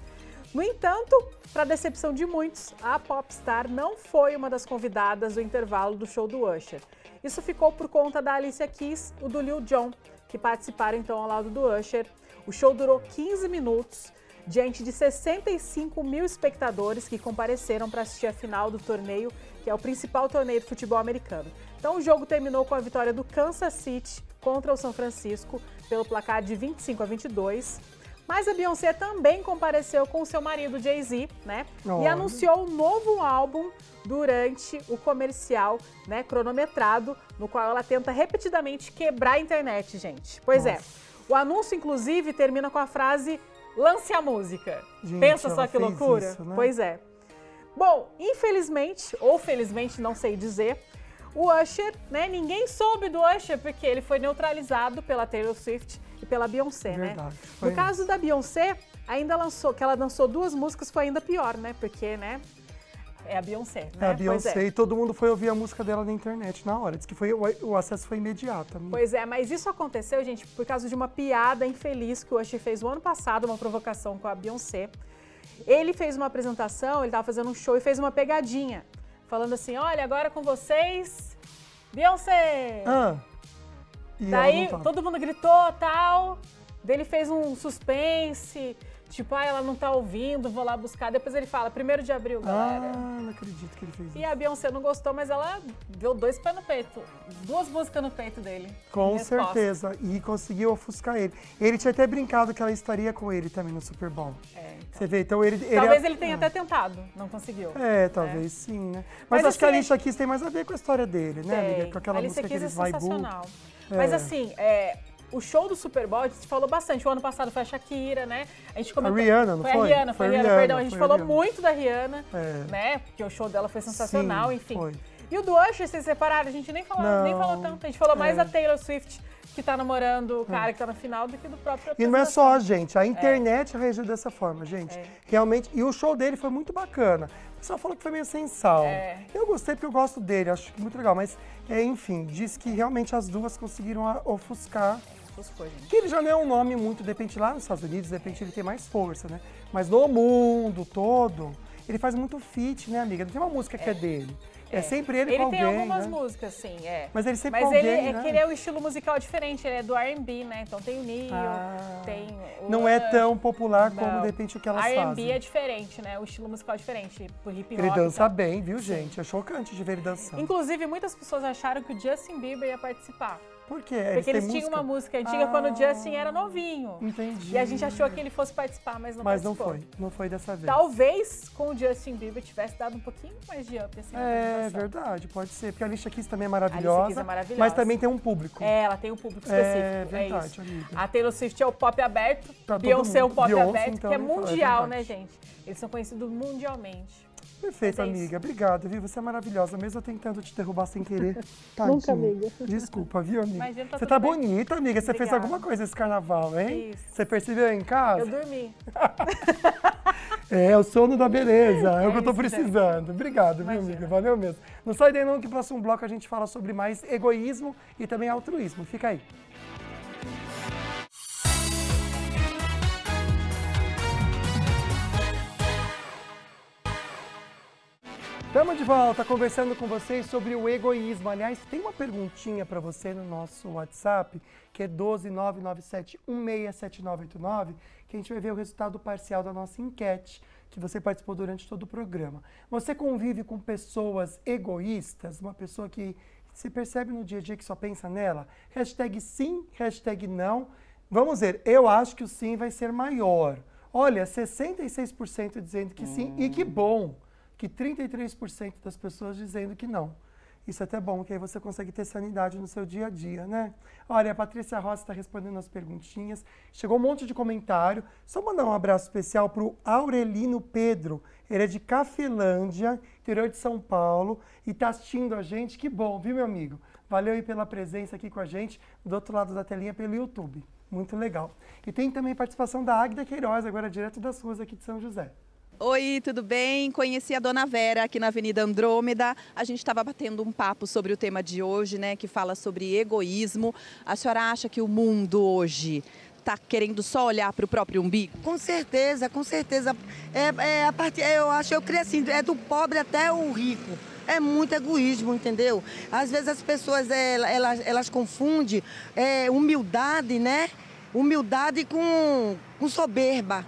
No entanto, para decepção de muitos, a popstar não foi uma das convidadas do intervalo do show do Usher. Isso ficou por conta da Alicia Keys e do Lil Jon, que participaram então ao lado do Usher. O show durou 15 minutos, diante de 65 mil espectadores que compareceram para assistir a final do torneio, que é o principal torneio de futebol americano. Então o jogo terminou com a vitória do Kansas City contra o São Francisco pelo placar de 25 a 22. Mas a Beyoncé também compareceu com seu marido Jay-Z, né? E Olha. anunciou um novo álbum durante o comercial, né, cronometrado, no qual ela tenta repetidamente quebrar a internet, gente. Pois é. O anúncio, inclusive, termina com a frase lance a música. Gente, Pensa só que loucura. isso, né? Pois é. Bom, infelizmente, ou felizmente, não sei dizer, o Usher, né? Ninguém soube do Usher porque ele foi neutralizado pela Taylor Swift e pela Beyoncé, Verdade, né? No caso da Beyoncé, ainda lançou, que ela lançou duas músicas, foi ainda pior, né? Porque, né? É a Beyoncé, né? É a Pois Beyoncé é. e todo mundo foi ouvir a música dela na internet na hora. Diz que foi, o, o acesso foi imediato. amiga. Pois é, mas isso aconteceu, gente, por causa de uma piada infeliz que o Usher fez o ano passado, uma provocação com a Beyoncé. Ele fez uma apresentação, ele estava fazendo um show e fez uma pegadinha, falando assim: olha, agora com vocês, Beyoncé! Ah. E Daí todo mundo gritou tal. Daí ele fez um suspense, tipo, ah, ela não tá ouvindo, vou lá buscar. Depois ele fala, primeiro de abril, galera. Ah, não acredito que ele fez E isso. a Beyoncé não gostou, mas ela deu dois pés no peito. Duas músicas no peito dele. Com certeza. E conseguiu ofuscar ele. Ele tinha até brincado que ela estaria com ele também no Super Bowl. É, então. Você vê, então ele. ele Talvez ele tenha até tentado, não conseguiu. É, talvez sim, né? Mas, Mas acho que a assim, Alicia Keys tem mais a ver com a história dele, né, Tem. amiga? Com aquela Alicia música que eles é vai sensacional. É. Mas assim, é, o show do Super Bowl, a gente falou bastante. O ano passado foi a Shakira, né? A gente comentou. Rihanna, não foi? foi? a Rihanna, foi, a a Rihanna, perdão. A gente a falou Rihanna. muito da Rihanna, É. né? Porque o show dela foi sensacional, Sim, enfim. foi. E o do Usher, vocês separaram, a gente nem falou, Não. nem falou tanto. A gente falou mais É. da Taylor Swift, que tá namorando o cara que tá na final, do que do próprio E não é só, gente. É. A internet reagiu dessa forma, gente. Realmente. E o show dele foi muito bacana. O pessoal falou que foi meio sem sal. É. Eu gostei porque eu gosto dele, acho muito legal. Mas, é, enfim, diz que realmente as duas conseguiram ofuscar. Ofuscou, gente. Que ele já não é um nome muito, de repente, lá nos Estados Unidos, de repente ele tem mais força, né? Mas no mundo todo, ele faz muito feat, né, amiga? Não tem uma música que é dele. É, sempre ele, com Ele tem alguém, algumas né? músicas, sim, é. Mas ele sempre Mas com ele alguém, é né? que ele é um estilo musical diferente, ele é do R&B, né? Então tem o Neil, Ah. tem o Não é tão popular como, Não. de repente, o que elas R&B fazem. é diferente, né? O estilo musical é diferente, pro hip hop. Ele dança bem, viu, gente? É chocante de ver ele dançando. Inclusive, muitas pessoas acharam que o Justin Bieber ia participar. Por quê? Porque eles têm tinham música? uma música antiga quando o Justin era novinho. Entendi. E a gente achou que ele fosse participar, mas não Mas não participou. foi, não foi dessa vez. Talvez com o Justin Bieber tivesse dado um pouquinho mais de up, assim, É verdade, pode ser. Porque a Alicia Keys também é Alicia maravilhosa, Keys é maravilhosa. mas também tem um público. É, ela tem um público É específico. É, verdade, amiga. A Taylor Swift é o pop aberto, Pra todo Beyoncé é o pop Beyoncé, aberto, então, que é fala, é mundial, né, verdade. gente? Eles são conhecidos mundialmente. Perfeito, é amiga. Obrigado, viu? Você é maravilhosa, mesmo eu tentando te derrubar sem querer. Nunca, Tadinha. amiga. Desculpa, viu, amiga? Imagina, tá Você tá bem. bonita, amiga. Você fez Obrigada. alguma coisa esse carnaval, hein? Isso. Você percebeu em casa? Eu dormi. É, o sono da beleza. É, o que eu tô isso, gente. precisando. Obrigado, viu, Imagina. amiga? Valeu mesmo. Não sai daí não que no próximo bloco a gente fala sobre mais egoísmo e também altruísmo. Fica aí. Estamos de volta conversando com vocês sobre o egoísmo. Aliás, tem uma perguntinha para você no nosso WhatsApp, que é 12997167989, que a gente vai ver o resultado parcial da nossa enquete que você participou durante todo o programa. Você convive com pessoas egoístas, uma pessoa que se percebe no dia a dia que só pensa nela? Hashtag sim, hashtag não. Vamos ver, eu acho que o sim vai ser maior. Olha, 66% dizendo que sim, hum. e que bom que 33% das pessoas dizendo que não. Isso é até bom, que aí você consegue ter sanidade no seu dia a dia, né? Olha, a Patrícia Rossi está respondendo as perguntinhas. Chegou um monte de comentário. Só mandar um abraço especial para o Aurelino Pedro. Ele é de Cafelândia, interior de São Paulo, e está assistindo a gente. Que bom, viu, meu amigo? Valeu aí pela presença aqui com a gente, do outro lado da telinha, pelo YouTube. Muito legal. E tem também participação da Águida Queiroz, agora direto das ruas aqui de São José. Oi, tudo bem? Conheci a Dona Vera aqui na Avenida Andrômeda. A gente estava batendo um papo sobre o tema de hoje, né, que fala sobre egoísmo. A senhora acha que o mundo hoje está querendo só olhar para o próprio umbigo? Com certeza, com certeza. É, é a partir, eu acho, eu creio assim, é do pobre até o rico. É muito egoísmo, entendeu? Às vezes as pessoas é, elas, elas confundem é, humildade, né? Humildade com, com soberba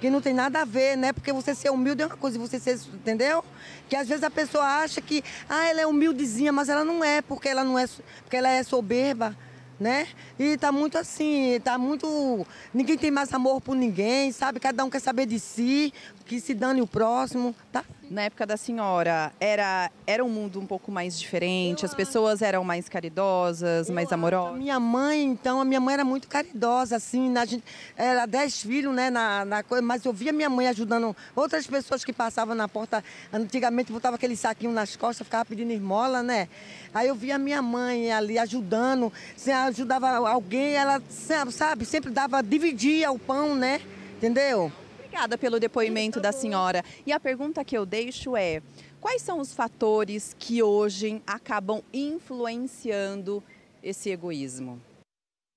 que não tem nada a ver, né? Porque você ser humilde é uma coisa, você ser, entendeu? Que às vezes a pessoa acha que, ah, ela é humildezinha, mas ela não é, porque ela não é, porque ela é soberba, né? E tá muito assim, tá muito, ninguém tem mais amor por ninguém, sabe? Cada um quer saber de si, que se dane o próximo, tá? Na época da senhora, era, era um mundo um pouco mais diferente, as pessoas eram mais caridosas, mais amorosas? A minha mãe, então, a minha mãe era muito caridosa, assim, na, gente, era dez filhos, né, na, na mas eu via minha mãe ajudando outras pessoas que passavam na porta, antigamente botava aquele saquinho nas costas, ficava pedindo esmola, né? Aí eu via minha mãe ali ajudando, se ajudava alguém, ela, sabe, sempre dava, dividia o pão, né? Entendeu? Obrigada pelo depoimento da senhora. E a pergunta que eu deixo é: quais são os fatores que hoje acabam influenciando esse egoísmo?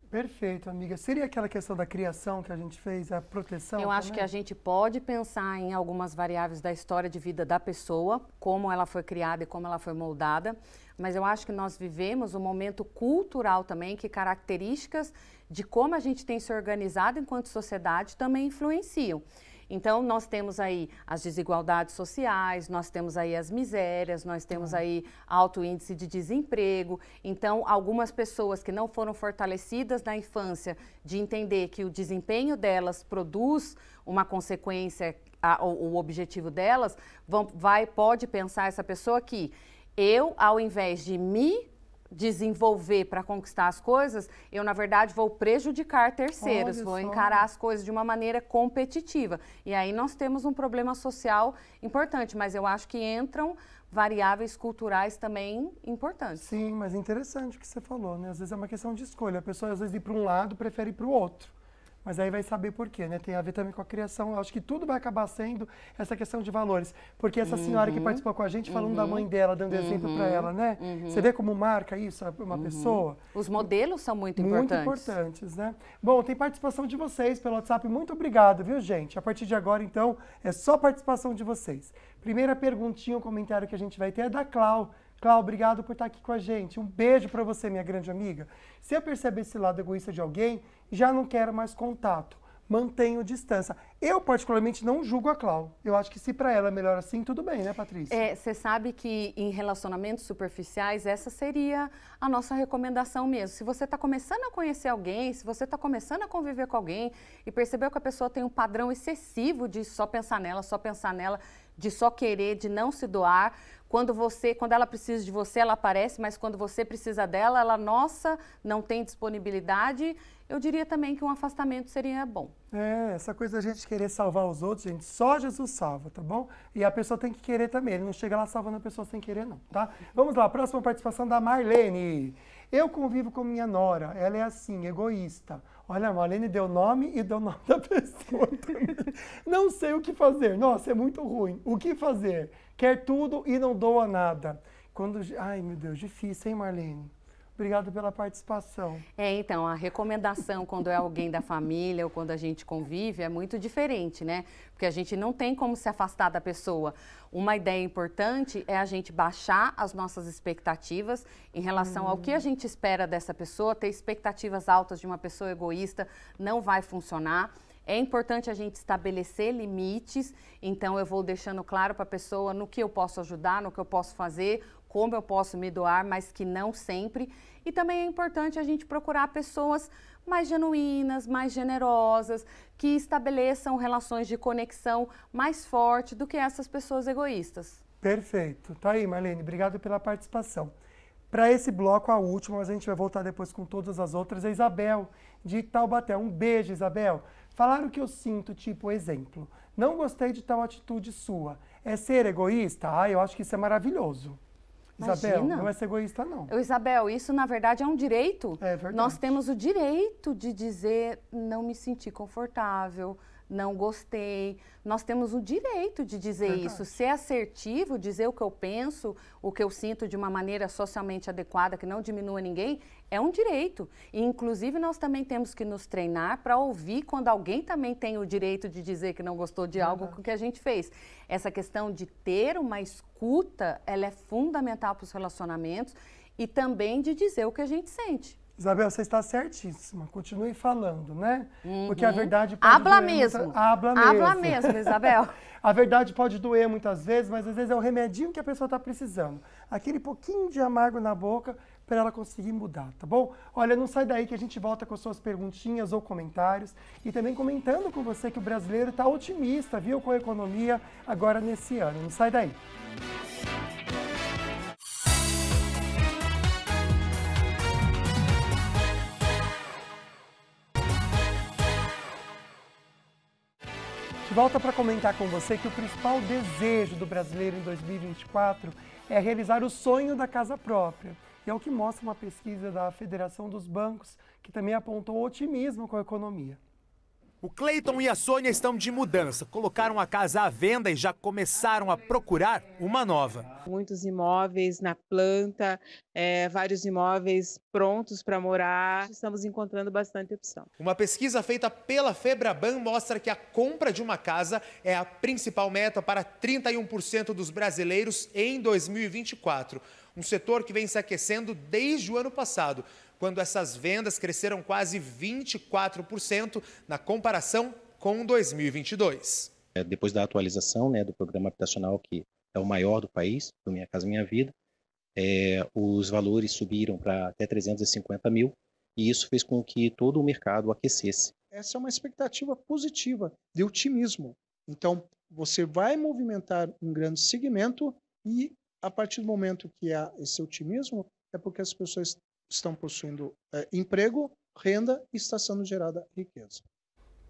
Perfeito, amiga. Seria aquela questão da criação que a gente fez, a proteção? Eu acho que a gente pode pensar em algumas variáveis da história de vida da pessoa, como ela foi criada e como ela foi moldada, mas eu acho que nós vivemos um momento cultural também que características de como a gente tem se organizado enquanto sociedade também influenciam. Então, nós temos aí as desigualdades sociais, nós temos aí as misérias, nós temos aí alto índice de desemprego. Então, algumas pessoas que não foram fortalecidas na infância de entender que o desempenho delas produz uma consequência, a, o, o, objetivo delas, vão, vai, pode pensar essa pessoa que eu, ao invés de me desenvolver para conquistar as coisas, eu na verdade vou prejudicar terceiros, Olha vou só. encarar as coisas de uma maneira competitiva. E aí nós temos um problema social importante, mas eu acho que entram variáveis culturais também importantes. Sim, mas interessante o que você falou, né? Às vezes é uma questão de escolha. A pessoa às vezes ir para um lado prefere ir para o outro. Mas aí vai saber por quê, né? Tem a ver também com a criação. Eu acho que tudo vai acabar sendo essa questão de valores. Porque essa uhum. senhora que uhum. participou com a gente, falando uhum. da mãe dela, dando uhum. exemplo para ela, né? Uhum. Você vê como marca isso, uma uhum. pessoa? Os modelos são muito importantes. Muito importantes, né? Bom, tem participação de vocês pelo WhatsApp. Muito obrigado, viu, gente? A partir de agora, então, é só participação de vocês. Primeira perguntinha, um comentário que a gente vai ter é da Clau. Clau, obrigado por estar aqui com a gente. Um beijo para você, minha grande amiga. Se eu perceber esse lado egoísta de alguém, já não quero mais contato. Mantenho distância. Eu, particularmente, não julgo a Clau. Eu acho que se para ela é melhor assim, tudo bem, né, Patrícia? É, você sabe que em relacionamentos superficiais, essa seria a nossa recomendação mesmo. Se você está começando a conhecer alguém, se você está começando a conviver com alguém e percebeu que a pessoa tem um padrão excessivo de só pensar nela, só pensar nela, de só querer, de não se doar, quando você, quando ela precisa de você, ela aparece, mas quando você precisa dela, ela, nossa, não tem disponibilidade. Eu diria também que um afastamento seria bom. É, essa coisa da gente querer salvar os outros, gente, só Jesus salva, tá bom? E a pessoa tem que querer também, ele não chega lá salvando a pessoa sem querer, não, tá? Vamos lá, próxima participação da Marlene. Eu convivo com minha nora, ela é assim, egoísta. Olha, a Marlene deu nome e deu nome da pessoa também. Não sei o que fazer. Nossa, é muito ruim. O que fazer? Quer tudo e não doa nada. Quando, ai, meu Deus, difícil, hein, Marlene? Obrigado pela participação. É, então, a recomendação quando é alguém da família ou quando a gente convive é muito diferente, né? Porque a gente não tem como se afastar da pessoa. Uma ideia importante é a gente baixar as nossas expectativas em relação ao que a gente espera dessa pessoa. Ter expectativas altas de uma pessoa egoísta não vai funcionar. É importante a gente estabelecer limites, então eu vou deixando claro para a pessoa no que eu posso ajudar, no que eu posso fazer, como eu posso me doar, mas que não sempre. E também é importante a gente procurar pessoas mais genuínas, mais generosas, que estabeleçam relações de conexão mais forte do que essas pessoas egoístas. Perfeito. Tá aí, Marlene. Obrigado pela participação. Para esse bloco, a última, mas a gente vai voltar depois com todas as outras, é Isabel, de Taubaté. Um beijo, Isabel. Falar o que eu sinto, tipo exemplo. Não gostei de tal atitude sua. É ser egoísta? Ah, eu acho que isso é maravilhoso. Isabel, Imagina. não é ser egoísta, não. Eu, Isabel, isso na verdade é um direito. É verdade. Nós temos o direito de dizer não me senti confortável, não gostei. Nós temos o direito de dizer Verdade. isso, ser assertivo, dizer o que eu penso, o que eu sinto de uma maneira socialmente adequada, que não diminua ninguém, é um direito. E, inclusive, nós também temos que nos treinar para ouvir quando alguém também tem o direito de dizer que não gostou de algo uhum. que a gente fez. Essa questão de ter uma escuta, ela é fundamental para os relacionamentos e também de dizer o que a gente sente. Isabel, você está certíssima. Continue falando, né? Uhum. Porque a verdade pode Habla doer mesmo. Muita... Habla mesmo. Habla mesmo, Isabel. a verdade pode doer muitas vezes, mas às vezes é o remedinho que a pessoa está precisando. Aquele pouquinho de amargo na boca para ela conseguir mudar, tá bom? Olha, não sai daí que a gente volta com suas perguntinhas ou comentários e também comentando com você que o brasileiro está otimista, viu, com a economia agora nesse ano. Não sai daí. De volta para comentar com você que o principal desejo do brasileiro em 2024 é realizar o sonho da casa própria. E é o que mostra uma pesquisa da Federação dos Bancos, que também apontou otimismo com a economia. O Cleiton e a Sônia estão de mudança, colocaram a casa à venda e já começaram a procurar uma nova. Muitos imóveis na planta, é, vários imóveis prontos para morar, estamos encontrando bastante opção. Uma pesquisa feita pela Febraban mostra que a compra de uma casa é a principal meta para 31% dos brasileiros em 2024. Um setor que vem se aquecendo desde o ano passado quando essas vendas cresceram quase 24% na comparação com 2022. É, depois da atualização né, do programa habitacional, que é o maior do país, do Minha Casa Minha Vida, é, os valores subiram para até 350 mil, e isso fez com que todo o mercado aquecesse. Essa é uma expectativa positiva, de otimismo. Então, você vai movimentar um grande segmento e, a partir do momento que há esse otimismo, é porque as pessoas estão possuindo é, emprego, renda e está sendo gerada riqueza.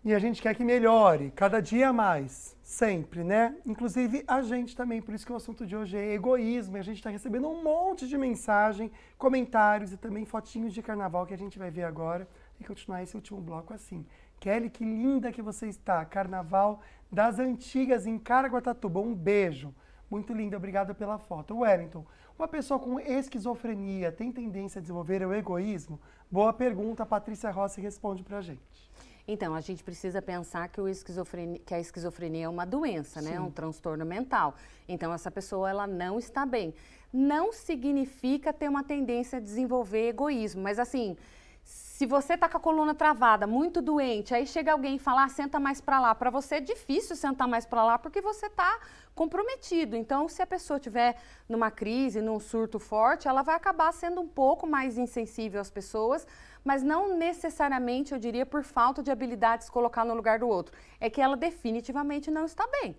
E a gente quer que melhore, cada dia mais, sempre, né? Inclusive a gente também, por isso que o assunto de hoje é egoísmo. E a gente está recebendo um monte de mensagem, comentários e também fotinhos de carnaval que a gente vai ver agora e continuar esse último bloco assim. Kelly, que linda que você está. Carnaval das Antigas em Caraguatatuba. Um beijo. Muito linda, obrigada pela foto. Wellington, uma pessoa com esquizofrenia tem tendência a desenvolver o egoísmo? Boa pergunta, a Patrícia Rossi responde pra gente. Então, a gente precisa pensar que, que a esquizofrenia é uma doença, né? Um transtorno mental. Então, essa pessoa, ela não está bem. Não significa ter uma tendência a desenvolver egoísmo, mas assim, se você está com a coluna travada, muito doente, aí chega alguém e fala, ah, senta mais para lá. Para você é difícil sentar mais para lá porque você está comprometido. Então, se a pessoa estiver numa crise, num surto forte, ela vai acabar sendo um pouco mais insensível às pessoas, mas não necessariamente, eu diria, por falta de habilidades colocar no lugar do outro. É que ela definitivamente não está bem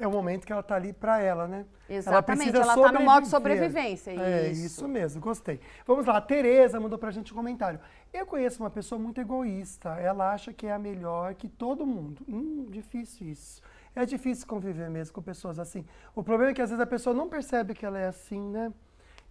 é o momento que ela está ali para ela, né? Exatamente, ela está no modo sobrevivência. É, isso. isso mesmo, gostei. Vamos lá, a Tereza mandou para a gente um comentário. Eu conheço uma pessoa muito egoísta, ela acha que é a melhor que todo mundo. Hum, difícil isso. É difícil conviver mesmo com pessoas assim. O problema é que às vezes a pessoa não percebe que ela é assim, né?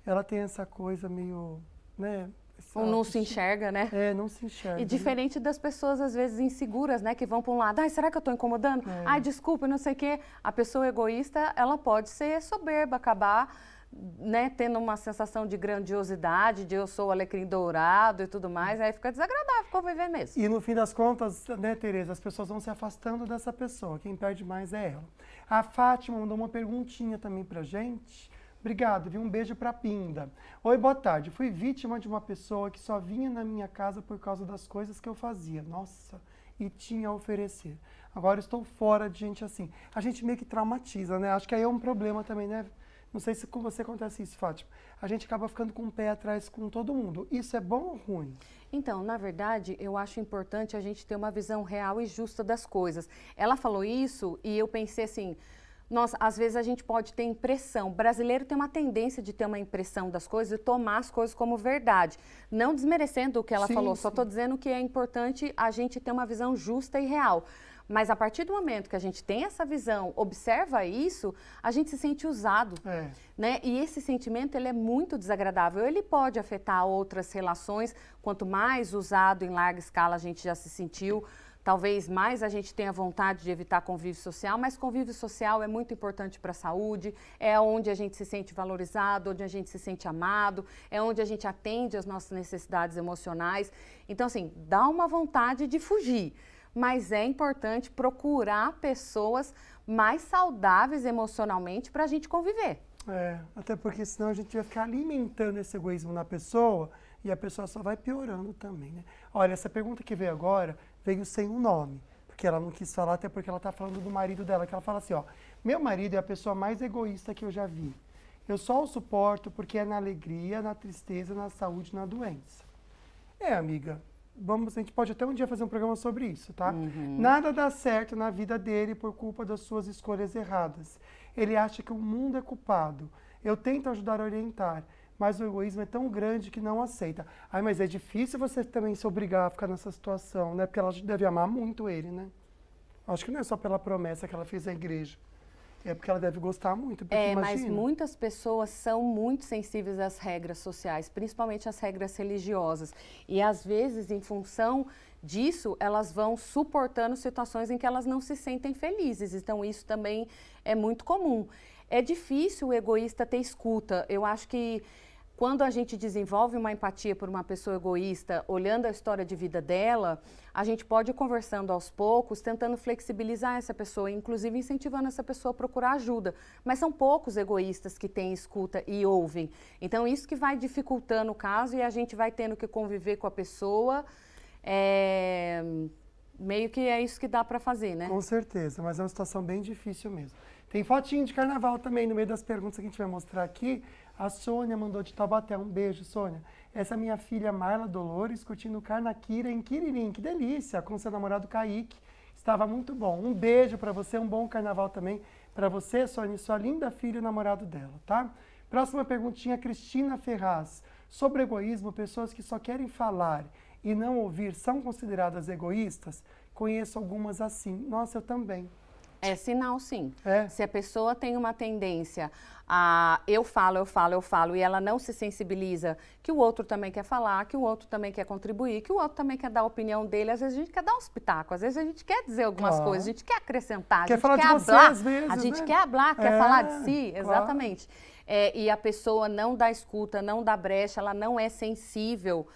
Ela tem essa coisa meio, né? Ou não se enxerga, né? É, não se enxerga. E diferente das pessoas, às vezes, inseguras, né? Que vão para um lado, ai, será que eu estou incomodando? É. Ai, desculpa, não sei o quê. A pessoa egoísta, ela pode ser soberba, acabar né, tendo uma sensação de grandiosidade, de eu sou o alecrim dourado e tudo mais, aí fica desagradável conviver mesmo. E no fim das contas, né, Tereza, as pessoas vão se afastando dessa pessoa. Quem perde mais é ela. A Fátima mandou uma perguntinha também pra gente. Obrigado, viu? Um beijo pra Pinda. Oi, boa tarde. Fui vítima de uma pessoa que só vinha na minha casa por causa das coisas que eu fazia. Nossa, e tinha a oferecer. Agora estou fora de gente assim. A gente meio que traumatiza, né? Acho que aí é um problema também, né? Não sei se com você acontece isso, Fátima. A gente acaba ficando com o pé atrás com todo mundo. Isso é bom ou ruim? Então, na verdade, eu acho importante a gente ter uma visão real e justa das coisas. Ela falou isso e eu pensei assim, nossa, às vezes a gente pode ter impressão. O brasileiro tem uma tendência de ter uma impressão das coisas e tomar as coisas como verdade. Não desmerecendo o que ela sim, falou, sim. só estou dizendo que é importante a gente ter uma visão justa e real. Mas a partir do momento que a gente tem essa visão, observa isso, a gente se sente usado, é. né? E esse sentimento ele é muito desagradável. Ele pode afetar outras relações. Quanto mais usado em larga escala a gente já se sentiu, talvez mais a gente tenha vontade de evitar convívio social, mas convívio social é muito importante para a saúde, é onde a gente se sente valorizado, onde a gente se sente amado, é onde a gente atende às nossas necessidades emocionais. Então, assim, dá uma vontade de fugir mas é importante procurar pessoas mais saudáveis emocionalmente para a gente conviver. É, até porque senão a gente vai ficar alimentando esse egoísmo na pessoa e a pessoa só vai piorando também, né? Olha, essa pergunta que veio agora veio sem um nome, porque ela não quis falar, até porque ela está falando do marido dela, que ela fala assim, ó, meu marido é a pessoa mais egoísta que eu já vi. Eu só o suporto porque é na alegria, na tristeza, na saúde, na doença. É, amiga, vamos, a gente pode até um dia fazer um programa sobre isso, tá? Uhum. Nada dá certo na vida dele por culpa das suas escolhas erradas. Ele acha que o mundo é culpado. Eu tento ajudar a orientar, mas o egoísmo é tão grande que não aceita. Ai, mas é difícil você também se obrigar a ficar nessa situação, né? Porque ela deve amar muito ele, né? Acho que não é só pela promessa que ela fez à igreja. É porque ela deve gostar muito. É, imagina. mas muitas pessoas são muito sensíveis às regras sociais, principalmente às regras religiosas. E às vezes, em função disso, elas vão suportando situações em que elas não se sentem felizes. Então, isso também é muito comum. É difícil o egoísta ter escuta. Eu acho que quando a gente desenvolve uma empatia por uma pessoa egoísta, olhando a história de vida dela, a gente pode ir conversando aos poucos, tentando flexibilizar essa pessoa, inclusive incentivando essa pessoa a procurar ajuda. Mas são poucos egoístas que têm escuta e ouvem. Então, isso que vai dificultando o caso e a gente vai tendo que conviver com a pessoa. É... Meio que é isso que dá para fazer, né? Com certeza, mas é uma situação bem difícil mesmo. Tem fotinho de carnaval também no meio das perguntas que a gente vai mostrar aqui. A Sônia mandou de Taubaté. Um beijo, Sônia. Essa é minha filha Marla Dolores curtindo Carnaquira em Quiririm. Que delícia! Com seu namorado Kaique. Estava muito bom. Um beijo para você, um bom carnaval também para você, Sônia, e sua linda filha e namorado dela, tá? Próxima perguntinha, Cristina Ferraz. Sobre egoísmo, pessoas que só querem falar e não ouvir são consideradas egoístas? Conheço algumas assim. Nossa, eu também. É sinal, sim. É. Se a pessoa tem uma tendência a eu falo, eu falo, eu falo, e ela não se sensibiliza que o outro também quer falar, que o outro também quer contribuir, que o outro também quer dar a opinião dele, às vezes a gente quer dar um espetáculo, às vezes a gente quer dizer algumas claro. coisas, a gente quer acrescentar, quer a gente falar quer de hablar, você, às vezes, a gente né? quer hablar, quer é, falar de si, exatamente. Claro. É, e a pessoa não dá escuta, não dá brecha, ela não é sensível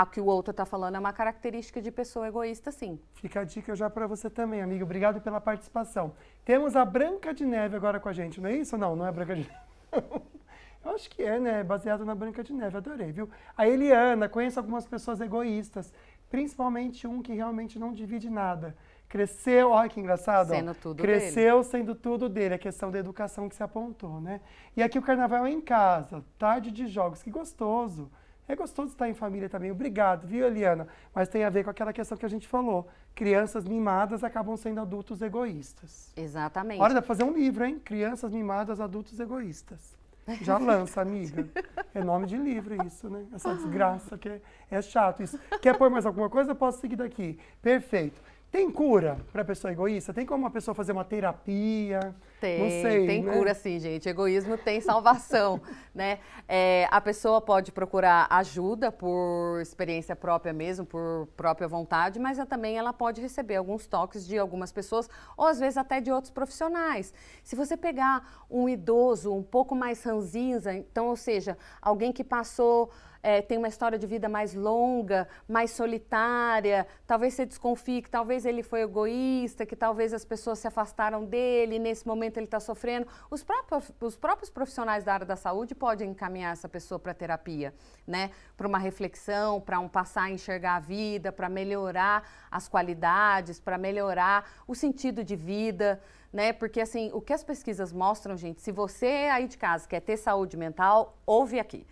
a que o outro está falando é uma característica de pessoa egoísta, sim. Fica a dica já para você também, amiga. Obrigado pela participação. Temos a Branca de Neve agora com a gente, não é isso? Não, não é Branca de Neve. Eu acho que é, né? Baseado na Branca de Neve, adorei, viu? A Eliana, conheço algumas pessoas egoístas, principalmente um que realmente não divide nada. Cresceu, olha que engraçado. Sendo tudo Cresceu dele. sendo tudo dele, a questão da educação que se apontou, né? E aqui o carnaval é em casa, tarde de jogos, que gostoso. É gostoso estar em família também. Obrigado, viu, Eliana? Mas tem a ver com aquela questão que a gente falou. Crianças mimadas acabam sendo adultos egoístas. Exatamente. Olha, dá pra fazer um livro, hein? Crianças mimadas, adultos egoístas. Já lança, amiga. É nome de livro isso, né? Essa desgraça que é, é chato isso. Quer pôr mais alguma coisa? Eu posso seguir daqui. Perfeito. Tem cura para pessoa egoísta? Tem como uma pessoa fazer uma terapia? Tem, Não sei, tem né? cura sim, gente. Egoísmo tem salvação, né? É, a pessoa pode procurar ajuda por experiência própria mesmo, por própria vontade, mas ela também ela pode receber alguns toques de algumas pessoas ou às vezes até de outros profissionais. Se você pegar um idoso um pouco mais ranzinza, então, ou seja, alguém que passou é, tem uma história de vida mais longa, mais solitária, talvez você desconfie que talvez ele foi egoísta, que talvez as pessoas se afastaram dele, nesse momento ele está sofrendo. Os próprios, os próprios profissionais da área da saúde podem encaminhar essa pessoa para terapia, né? Para uma reflexão, para um passar a enxergar a vida, para melhorar as qualidades, para melhorar o sentido de vida. Né? Porque assim, o que as pesquisas mostram, gente, se você aí de casa quer ter saúde mental, ouve aqui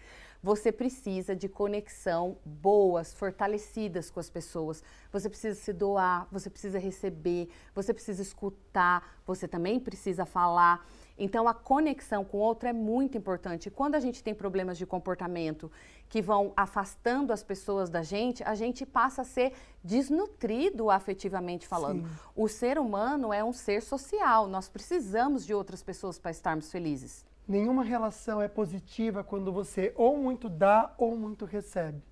você precisa de conexão boas, fortalecidas com as pessoas. Você precisa se doar, você precisa receber, você precisa escutar, você também precisa falar. Então, a conexão com o outro é muito importante. Quando a gente tem problemas de comportamento que vão afastando as pessoas da gente, a gente passa a ser desnutrido afetivamente falando. Sim. O ser humano é um ser social, nós precisamos de outras pessoas para estarmos felizes. Nenhuma relação é positiva quando você ou muito dá ou muito recebe.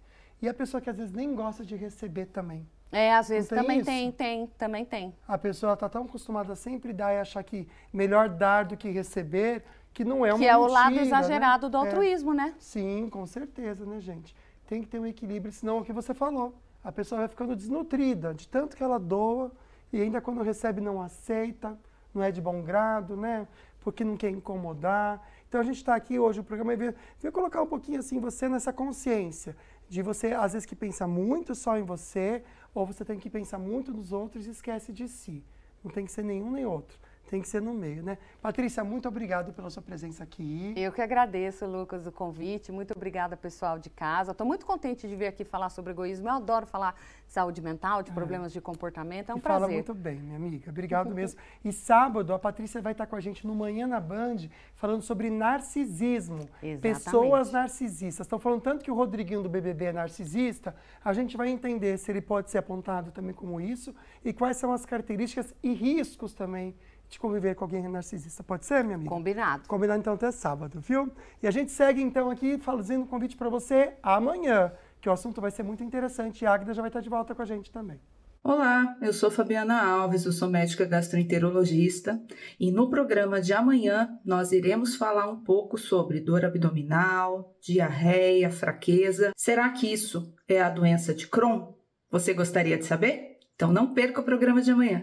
E a pessoa que às vezes nem gosta de receber também. É, às vezes Não tem também isso? tem, tem, também tem. A pessoa está tão acostumada a sempre dar e achar que melhor dar do que receber, que não é uma Que é o lado mentira, exagerado né? do É. altruísmo, né? Sim, com certeza, né, gente? Tem que ter um equilíbrio, senão é o que você falou. A pessoa vai ficando desnutrida de tanto que ela doa e ainda quando recebe não aceita, não é de bom grado, né? Porque não quer incomodar. Então a gente está aqui hoje, o programa veio, veio colocar um pouquinho assim você nessa consciência de você, às vezes, que pensa muito só em você, ou você tem que pensar muito nos outros e esquece de si. Não tem que ser nenhum nem outro. Tem que ser no meio, né? Patrícia, muito obrigado pela sua presença aqui. Eu que agradeço, Lucas, o convite. Muito obrigada, pessoal de casa. Estou muito contente de vir aqui falar sobre egoísmo. Eu adoro falar de saúde mental, de problemas de comportamento. É um e prazer. fala muito bem, minha amiga. Obrigado mesmo. E sábado, a Patrícia vai estar com a gente no Manhã na Band, falando sobre narcisismo. Exatamente. Pessoas narcisistas. Estão falando tanto que o Rodriguinho do BBB é narcisista, a gente vai entender se ele pode ser apontado também como isso e quais são as características e riscos também de conviver com alguém narcisista. Pode ser, minha amiga? Combinado. Combinado então até sábado, viu? E a gente segue então aqui fazendo um convite para você amanhã, que o assunto vai ser muito interessante e a Agda já vai estar de volta com a gente também. Olá, eu sou Fabiana Alves, eu sou médica gastroenterologista e no programa de amanhã nós iremos falar um pouco sobre dor abdominal, diarreia, fraqueza. Será que isso é a doença de Crohn? Você gostaria de saber? Então não perca o programa de amanhã.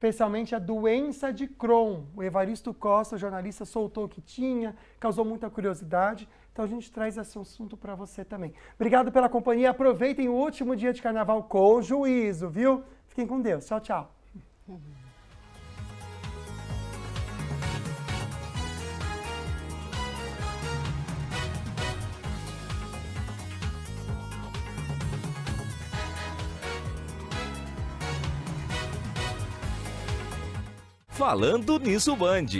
Especialmente a doença de Crohn. O Evaristo Costa, jornalista, soltou que tinha, causou muita curiosidade. Então a gente traz esse assunto para você também. Obrigado pela companhia. Aproveitem o último dia de carnaval com juízo, viu? Fiquem com Deus. Tchau, tchau. Falando nisso Band.